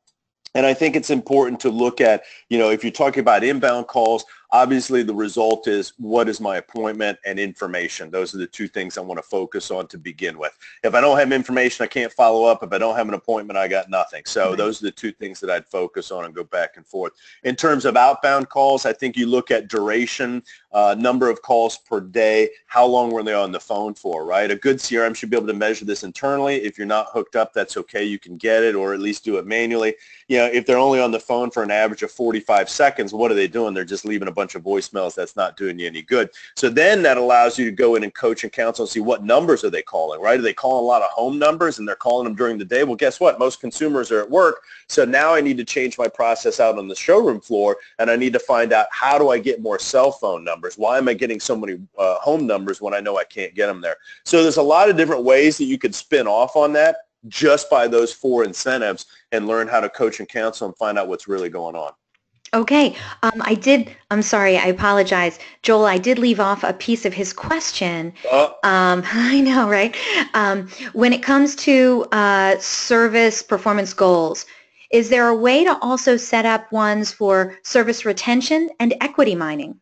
And I think it's important to look at, you know, if you're talking about inbound calls, Obviously, the result is what is my appointment and information. Those are the two things I want to focus on to begin with. If I don't have information, I can't follow up. If I don't have an appointment, I got nothing. So mm-hmm. those are the two things that I'd focus on and go back and forth. In terms of outbound calls, I think you look at duration, uh, number of calls per day, how long were they on the phone for, right? A good CRM should be able to measure this internally. If you're not hooked up, that's okay. You can get it or at least do it manually. You know, if they're only on the phone for an average of 45 seconds, what are they doing? They're just leaving a bunch of voicemails that's not doing you any good. So then that allows you to go in and coach and counsel and see what numbers are they calling, right? Are they calling a lot of home numbers and they're calling them during the day? Well, guess what? Most consumers are at work. So now I need to change my process out on the showroom floor and I need to find out how do I get more cell phone numbers? Why am I getting so many uh, home numbers when I know I can't get them there? So there's a lot of different ways that you could spin off on that just by those four incentives and learn how to coach and counsel and find out what's really going on. Okay, um, I did, I'm sorry, I apologize. Joel, I did leave off a piece of his question. Uh, um, [laughs] I know, right? Um, when it comes to uh, service performance goals, Is there a way to also set up ones for service retention and equity mining?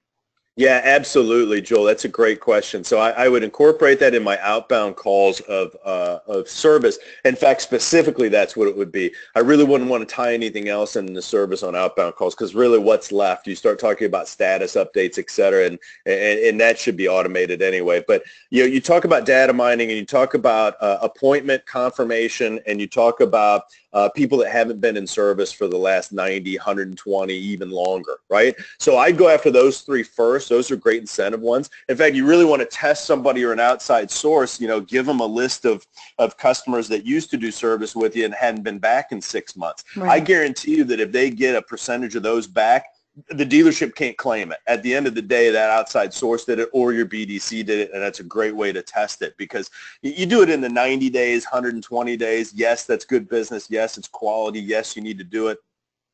Yeah, absolutely, Joel. That's a great question. So I, I would incorporate that in my outbound calls of uh, of service. In fact, specifically, that's what it would be. I really wouldn't want to tie anything else in the service on outbound calls because really, what's left? You start talking about status updates, et cetera, and, and and that should be automated anyway. But you know, you talk about data mining and you talk about uh, appointment confirmation and you talk about uh, people that haven't been in service for the last 90, 120, even longer, right? So I'd go after those three first. Those are great incentive ones. In fact, you really want to test somebody or an outside source, you know, give them a list of, of customers that used to do service with you and hadn't been back in six months. Right. I guarantee you that if they get a percentage of those back, the dealership can't claim it. At the end of the day, that outside source did it or your BDC did it, and that's a great way to test it because you do it in the 90 days, 120 days. Yes, that's good business. Yes, it's quality. Yes, you need to do it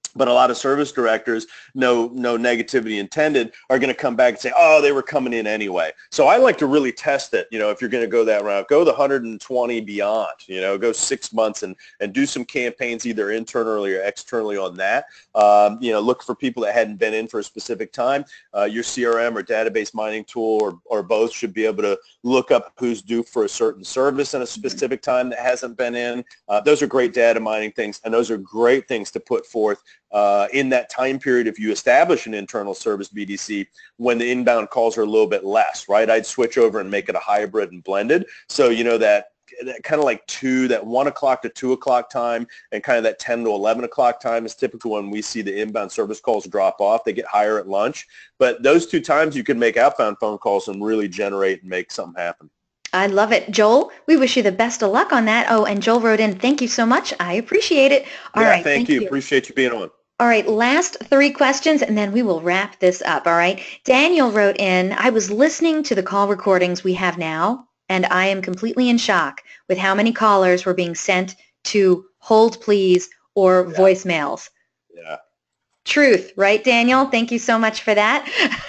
but a lot of service directors, no no negativity intended, are going to come back and say, oh, they were coming in anyway. So I like to really test it. You know, if you're going to go that route, go the 120 beyond. You know, go six months and and do some campaigns either internally or externally on that. Um, you know, look for people that hadn't been in for a specific time. Uh, your CRM or database mining tool or or both should be able to look up who's due for a certain service in a specific time that hasn't been in. Uh, those are great data mining things, and those are great things to put forth uh, in that time period if you establish an internal service BDC when the inbound calls are a little bit less, right? I'd switch over and make it a hybrid and blended. So, you know, that, that kind of like two, that one o'clock to two o'clock time and kind of that 10 to 11 o'clock time is typical when we see the inbound service calls drop off. They get higher at lunch. But those two times you can make outbound phone calls and really generate and make something happen. I love it. Joel, we wish you the best of luck on that. Oh, and Joel wrote in, thank you so much. I appreciate it. All yeah, right, thank, thank you. you. Appreciate you being on. All right, last three questions, and then we will wrap this up. All right. Daniel wrote in, I was listening to the call recordings we have now, and I am completely in shock with how many callers were being sent to hold please or yeah. voicemails. Yeah. Truth, right, Daniel? Thank you so much for that.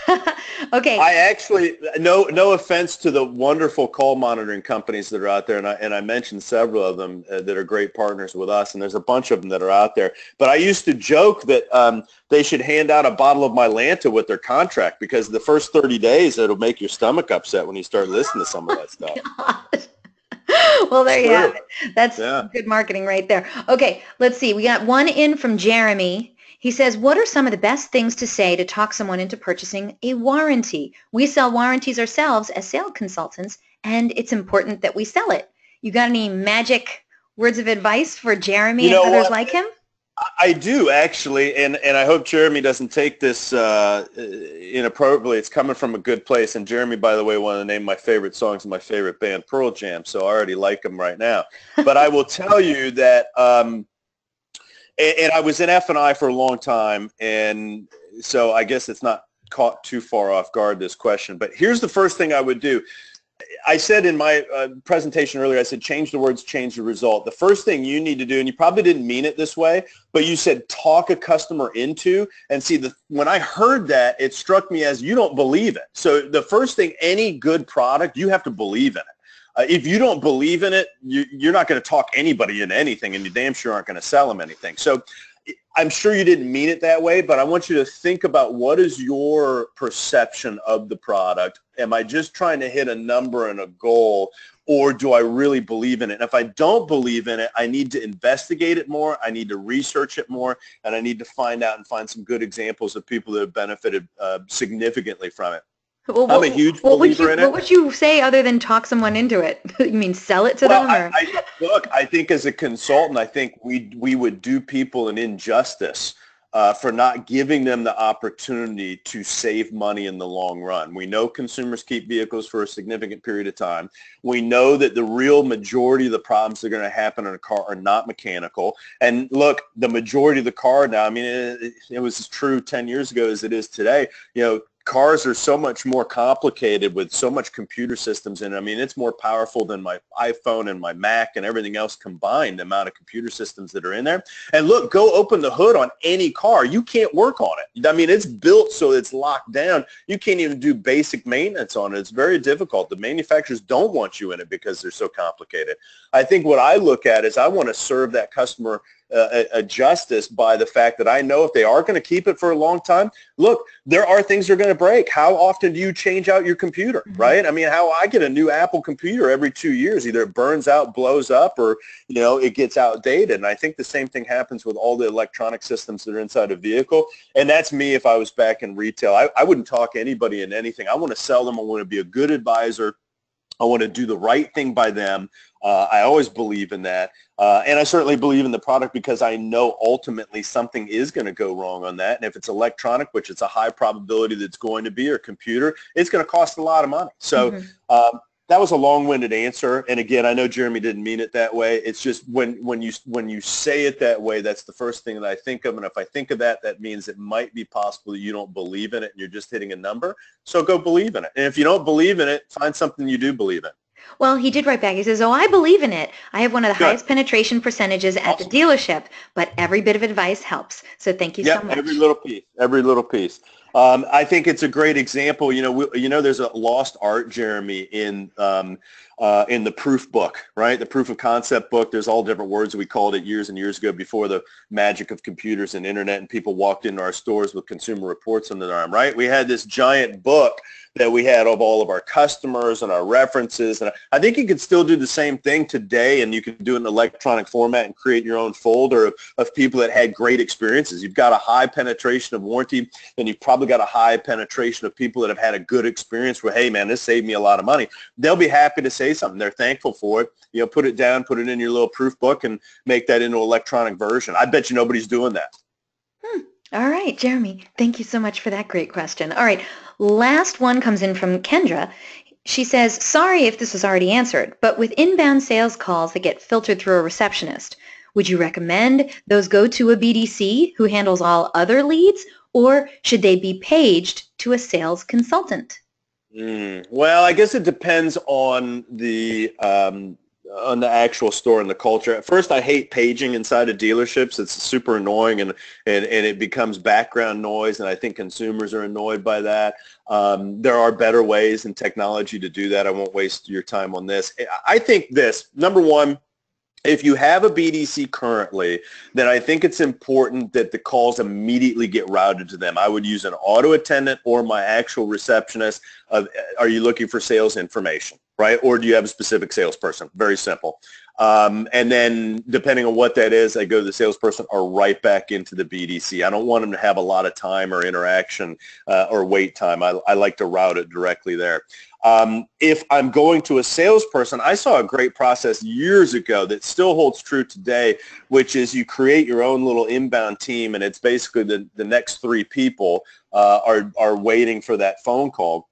[laughs] okay. I actually, no, no offense to the wonderful call monitoring companies that are out there, and I and I mentioned several of them uh, that are great partners with us, and there's a bunch of them that are out there. But I used to joke that um, they should hand out a bottle of Mylanta with their contract because the first 30 days it'll make your stomach upset when you start listening to some of that [laughs] stuff. [laughs] well, there you have it. That's yeah. good marketing right there. Okay, let's see. We got one in from Jeremy. He says, what are some of the best things to say to talk someone into purchasing a warranty? We sell warranties ourselves as sales consultants, and it's important that we sell it. You got any magic words of advice for Jeremy you know and others what? like him? I do actually, and, and I hope Jeremy doesn't take this uh, inappropriately. It's coming from a good place, and Jeremy, by the way, one of the name my favorite songs of my favorite band, Pearl Jam. So I already like him right now. But I will tell you that um, and, and I was in F and I for a long time, and so I guess it's not caught too far off guard this question. But here's the first thing I would do. I said in my uh, presentation earlier, I said change the words, change the result. The first thing you need to do, and you probably didn't mean it this way, but you said talk a customer into. And see, the, when I heard that, it struck me as you don't believe it. So the first thing, any good product, you have to believe in it. Uh, if you don't believe in it, you, you're not going to talk anybody into anything, and you damn sure aren't going to sell them anything. So I'm sure you didn't mean it that way, but I want you to think about what is your perception of the product. Am I just trying to hit a number and a goal, or do I really believe in it? And if I don't believe in it, I need to investigate it more. I need to research it more, and I need to find out and find some good examples of people that have benefited uh, significantly from it. Well, I'm a huge what believer you, in it. What would you say other than talk someone into it? [laughs] you mean sell it to well, them? I, I, look, I think as a consultant, I think we we would do people an injustice uh, for not giving them the opportunity to save money in the long run. We know consumers keep vehicles for a significant period of time. We know that the real majority of the problems that are going to happen in a car are not mechanical. And look, the majority of the car now, I mean, it, it was as true 10 years ago as it is today. You know, cars are so much more complicated with so much computer systems in it. I mean, it's more powerful than my iPhone and my Mac and everything else combined, the amount of computer systems that are in there. And look, go open the hood on any car. You can't work on it. I mean, it's built so it's locked down. You can't even do basic maintenance on it. It's very difficult. The manufacturers don't want you in it because they're so complicated. I think what I look at is I want to serve that customer uh, a justice by the fact that I know if they are going to keep it for a long time, look, there are things that are going to break. How often do you change out your computer, mm-hmm. right? I mean, how I get a new Apple computer every two years, either it burns out, blows up, or, you know, it gets outdated. And I think the same thing happens with all the electronic systems that are inside a vehicle. And that's me if I was back in retail. I, I wouldn't talk anybody in anything. I want to sell them. I want to be a good advisor. I want to do the right thing by them. Uh, I always believe in that. Uh, and I certainly believe in the product because I know ultimately something is going to go wrong on that. And if it's electronic, which it's a high probability that it's going to be, or computer, it's going to cost a lot of money. So mm-hmm. um, that was a long-winded answer. And again, I know Jeremy didn't mean it that way. It's just when, when you when you say it that way, that's the first thing that I think of. And if I think of that, that means it might be possible that you don't believe in it and you're just hitting a number. So go believe in it. And if you don't believe in it, find something you do believe in. Well, he did write back. He says, oh, I believe in it. I have one of the Good. highest penetration percentages at awesome. the dealership, but every bit of advice helps. So thank you yep, so much. every little piece, every little piece. Um, I think it's a great example. You know, we, you know, there's a lost art, Jeremy, in um, uh, in the proof book, right? The proof of concept book. There's all different words. We called it years and years ago before the magic of computers and internet, and people walked into our stores with consumer reports under their arm, right? We had this giant book that we had of all of our customers and our references. And I think you could still do the same thing today and you can do it in electronic format and create your own folder of, of people that had great experiences. You've got a high penetration of warranty and you've probably got a high penetration of people that have had a good experience where, hey man, this saved me a lot of money. They'll be happy to say something. They're thankful for it. You know, put it down, put it in your little proof book and make that into electronic version. I bet you nobody's doing that. Hmm. All right, Jeremy, thank you so much for that great question. All right, last one comes in from Kendra. She says, sorry if this was already answered, but with inbound sales calls that get filtered through a receptionist, would you recommend those go to a BDC who handles all other leads, or should they be paged to a sales consultant? Mm, well, I guess it depends on the um, on the actual store and the culture. At first, I hate paging inside of dealerships. It's super annoying and, and, and it becomes background noise, and I think consumers are annoyed by that. Um, there are better ways and technology to do that. I won't waste your time on this. I think this, number one, if you have a BDC currently, then I think it's important that the calls immediately get routed to them. I would use an auto attendant or my actual receptionist. Of, are you looking for sales information, right? Or do you have a specific salesperson? Very simple. Um, and then depending on what that is, I go to the salesperson or right back into the BDC. I don't want them to have a lot of time or interaction uh, or wait time. I, I like to route it directly there. Um, if I'm going to a salesperson, I saw a great process years ago that still holds true today, which is you create your own little inbound team, and it's basically the, the next three people uh, are, are waiting for that phone call.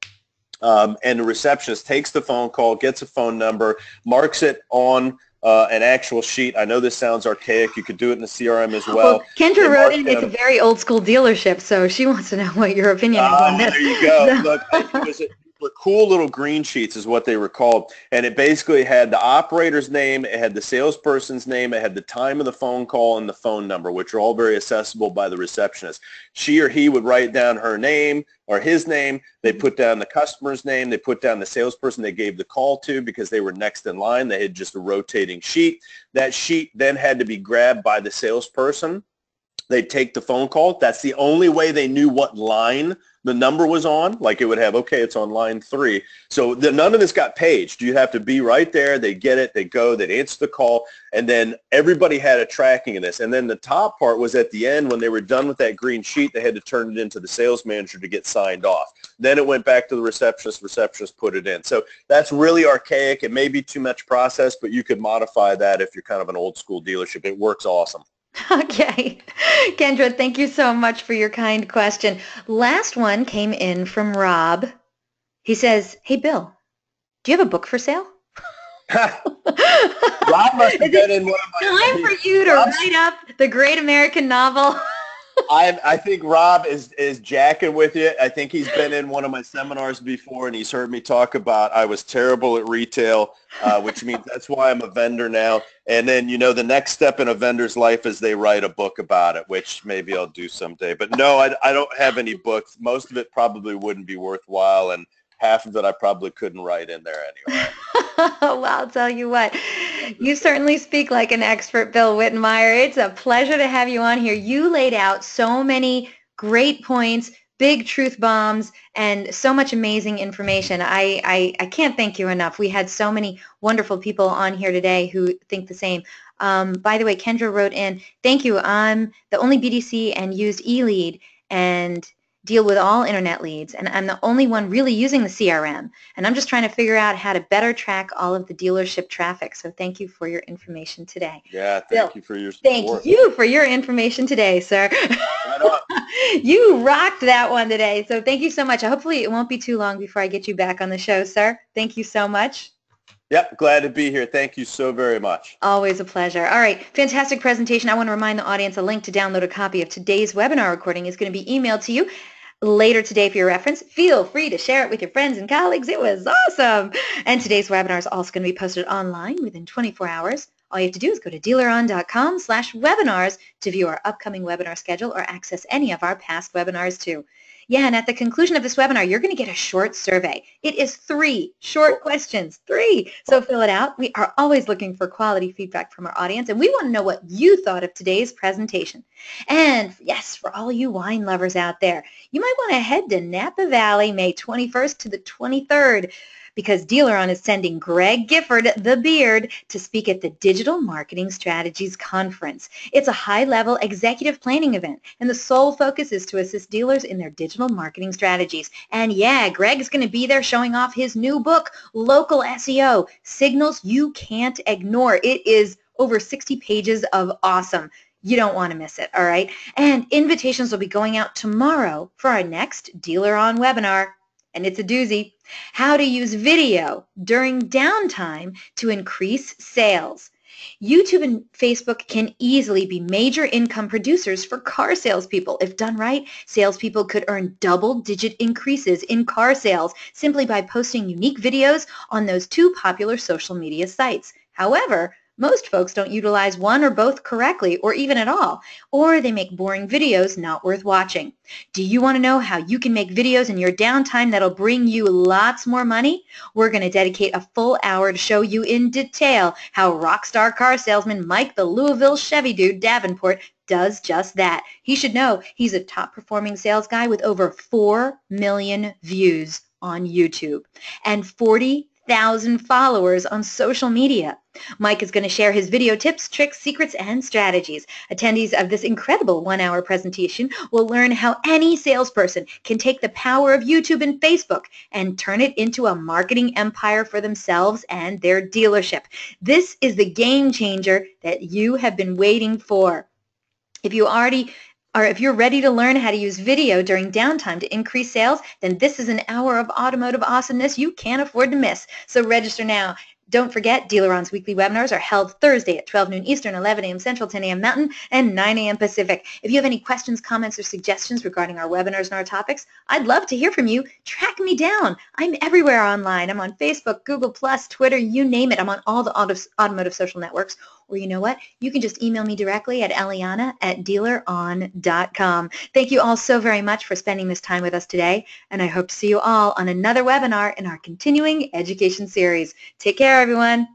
Um, and the receptionist takes the phone call, gets a phone number, marks it on uh, an actual sheet. I know this sounds archaic. You could do it in the CRM as well. well Kendra wrote in, it's a very old school dealership, so she wants to know what your opinion is on oh, this. There you go. [laughs] Look, [laughs] it was, were cool little green sheets is what they were called. And it basically had the operator's name, it had the salesperson's name, it had the time of the phone call and the phone number, which are all very accessible by the receptionist. She or he would write down her name or his name. They mm-hmm. put down the customer's name. They put down the salesperson they gave the call to because they were next in line. They had just a rotating sheet. That sheet then had to be grabbed by the salesperson. They'd take the phone call. That's the only way they knew what line the number was on, like it would have, okay, it's on line three. So the, none of this got paged. You have to be right there. They get it. They go. They answer the call. And then everybody had a tracking of this. And then the top part was at the end when they were done with that green sheet, they had to turn it into the sales manager to get signed off. Then it went back to the receptionist. Receptionist put it in. So that's really archaic. It may be too much process, but you could modify that if you're kind of an old school dealership. It works awesome. [laughs] Okay. Kendra, thank you so much for your kind question. Last one came in from Rob. He says, hey, Bill, do you have a book for sale? [laughs] Rob must have been in one of my... Time for you to write up the great American novel. I, I think Rob is, is jacking with you. I think he's been in one of my seminars before and he's heard me talk about I was terrible at retail, uh, which means that's why I'm a vendor now. And then, you know, the next step in a vendor's life is they write a book about it, which maybe I'll do someday. But no, I, I don't have any books. Most of it probably wouldn't be worthwhile. And half of it I probably couldn't write in there anyway. [laughs] well, I'll tell you what. You certainly speak like an expert, Bill Wittenmyer. It's a pleasure to have you on here. You laid out so many great points, big truth bombs, and so much amazing information. I, I, I can't thank you enough. We had so many wonderful people on here today who think the same. Um, by the way, Kendra wrote in, thank you. I'm the only BDC and used eLead and deal with all internet leads and I'm the only one really using the CRM and I'm just trying to figure out how to better track all of the dealership traffic. So thank you for your information today. Yeah, thank Bill, you for your support. Thank you for your information today, sir. [laughs] you rocked that one today. So thank you so much. Hopefully it won't be too long before I get you back on the show, sir. Thank you so much. Yep, glad to be here. Thank you so very much. Always a pleasure. All right, fantastic presentation. I want to remind the audience a link to download a copy of today's webinar recording is going to be emailed to you later today for your reference. Feel free to share it with your friends and colleagues. It was awesome. And today's webinar is also going to be posted online within 24 hours. All you have to do is go to dealeron.com slash webinars to view our upcoming webinar schedule or access any of our past webinars too. Yeah, and at the conclusion of this webinar, you're going to get a short survey. It is three short questions, three. So fill it out. We are always looking for quality feedback from our audience, and we want to know what you thought of today's presentation. And yes, for all you wine lovers out there, you might want to head to Napa Valley May 21st to the 23rd because DealerOn is sending Greg Gifford, the Beard, to speak at the Digital Marketing Strategies Conference. It's a high-level executive planning event, and the sole focus is to assist dealers in their digital marketing strategies. And yeah, Greg's going to be there showing off his new book, Local SEO, Signals You Can't Ignore. It is over 60 pages of awesome. You don't want to miss it, all right? And invitations will be going out tomorrow for our next DealerOn webinar and it's a doozy, how to use video during downtime to increase sales. YouTube and Facebook can easily be major income producers for car salespeople. If done right, salespeople could earn double-digit increases in car sales simply by posting unique videos on those two popular social media sites. However, most folks don't utilize one or both correctly or even at all, or they make boring videos not worth watching. Do you want to know how you can make videos in your downtime that'll bring you lots more money? We're going to dedicate a full hour to show you in detail how rockstar car salesman Mike the Louisville Chevy dude Davenport does just that. He should know he's a top performing sales guy with over 4 million views on YouTube and 40 thousand followers on social media. Mike is going to share his video tips, tricks, secrets, and strategies. Attendees of this incredible one-hour presentation will learn how any salesperson can take the power of YouTube and Facebook and turn it into a marketing empire for themselves and their dealership. This is the game changer that you have been waiting for. If you already or if you're ready to learn how to use video during downtime to increase sales, then this is an hour of automotive awesomeness you can't afford to miss. So register now don't forget, DealerOn's weekly webinars are held Thursday at 12 noon Eastern, 11 a.m. Central, 10 a.m. Mountain, and 9 a.m. Pacific. If you have any questions, comments, or suggestions regarding our webinars and our topics, I'd love to hear from you. Track me down. I'm everywhere online. I'm on Facebook, Google+, Twitter, you name it. I'm on all the automotive social networks. Or you know what? You can just email me directly at eliana at dealeron.com. Thank you all so very much for spending this time with us today, and I hope to see you all on another webinar in our continuing education series. Take care, everyone.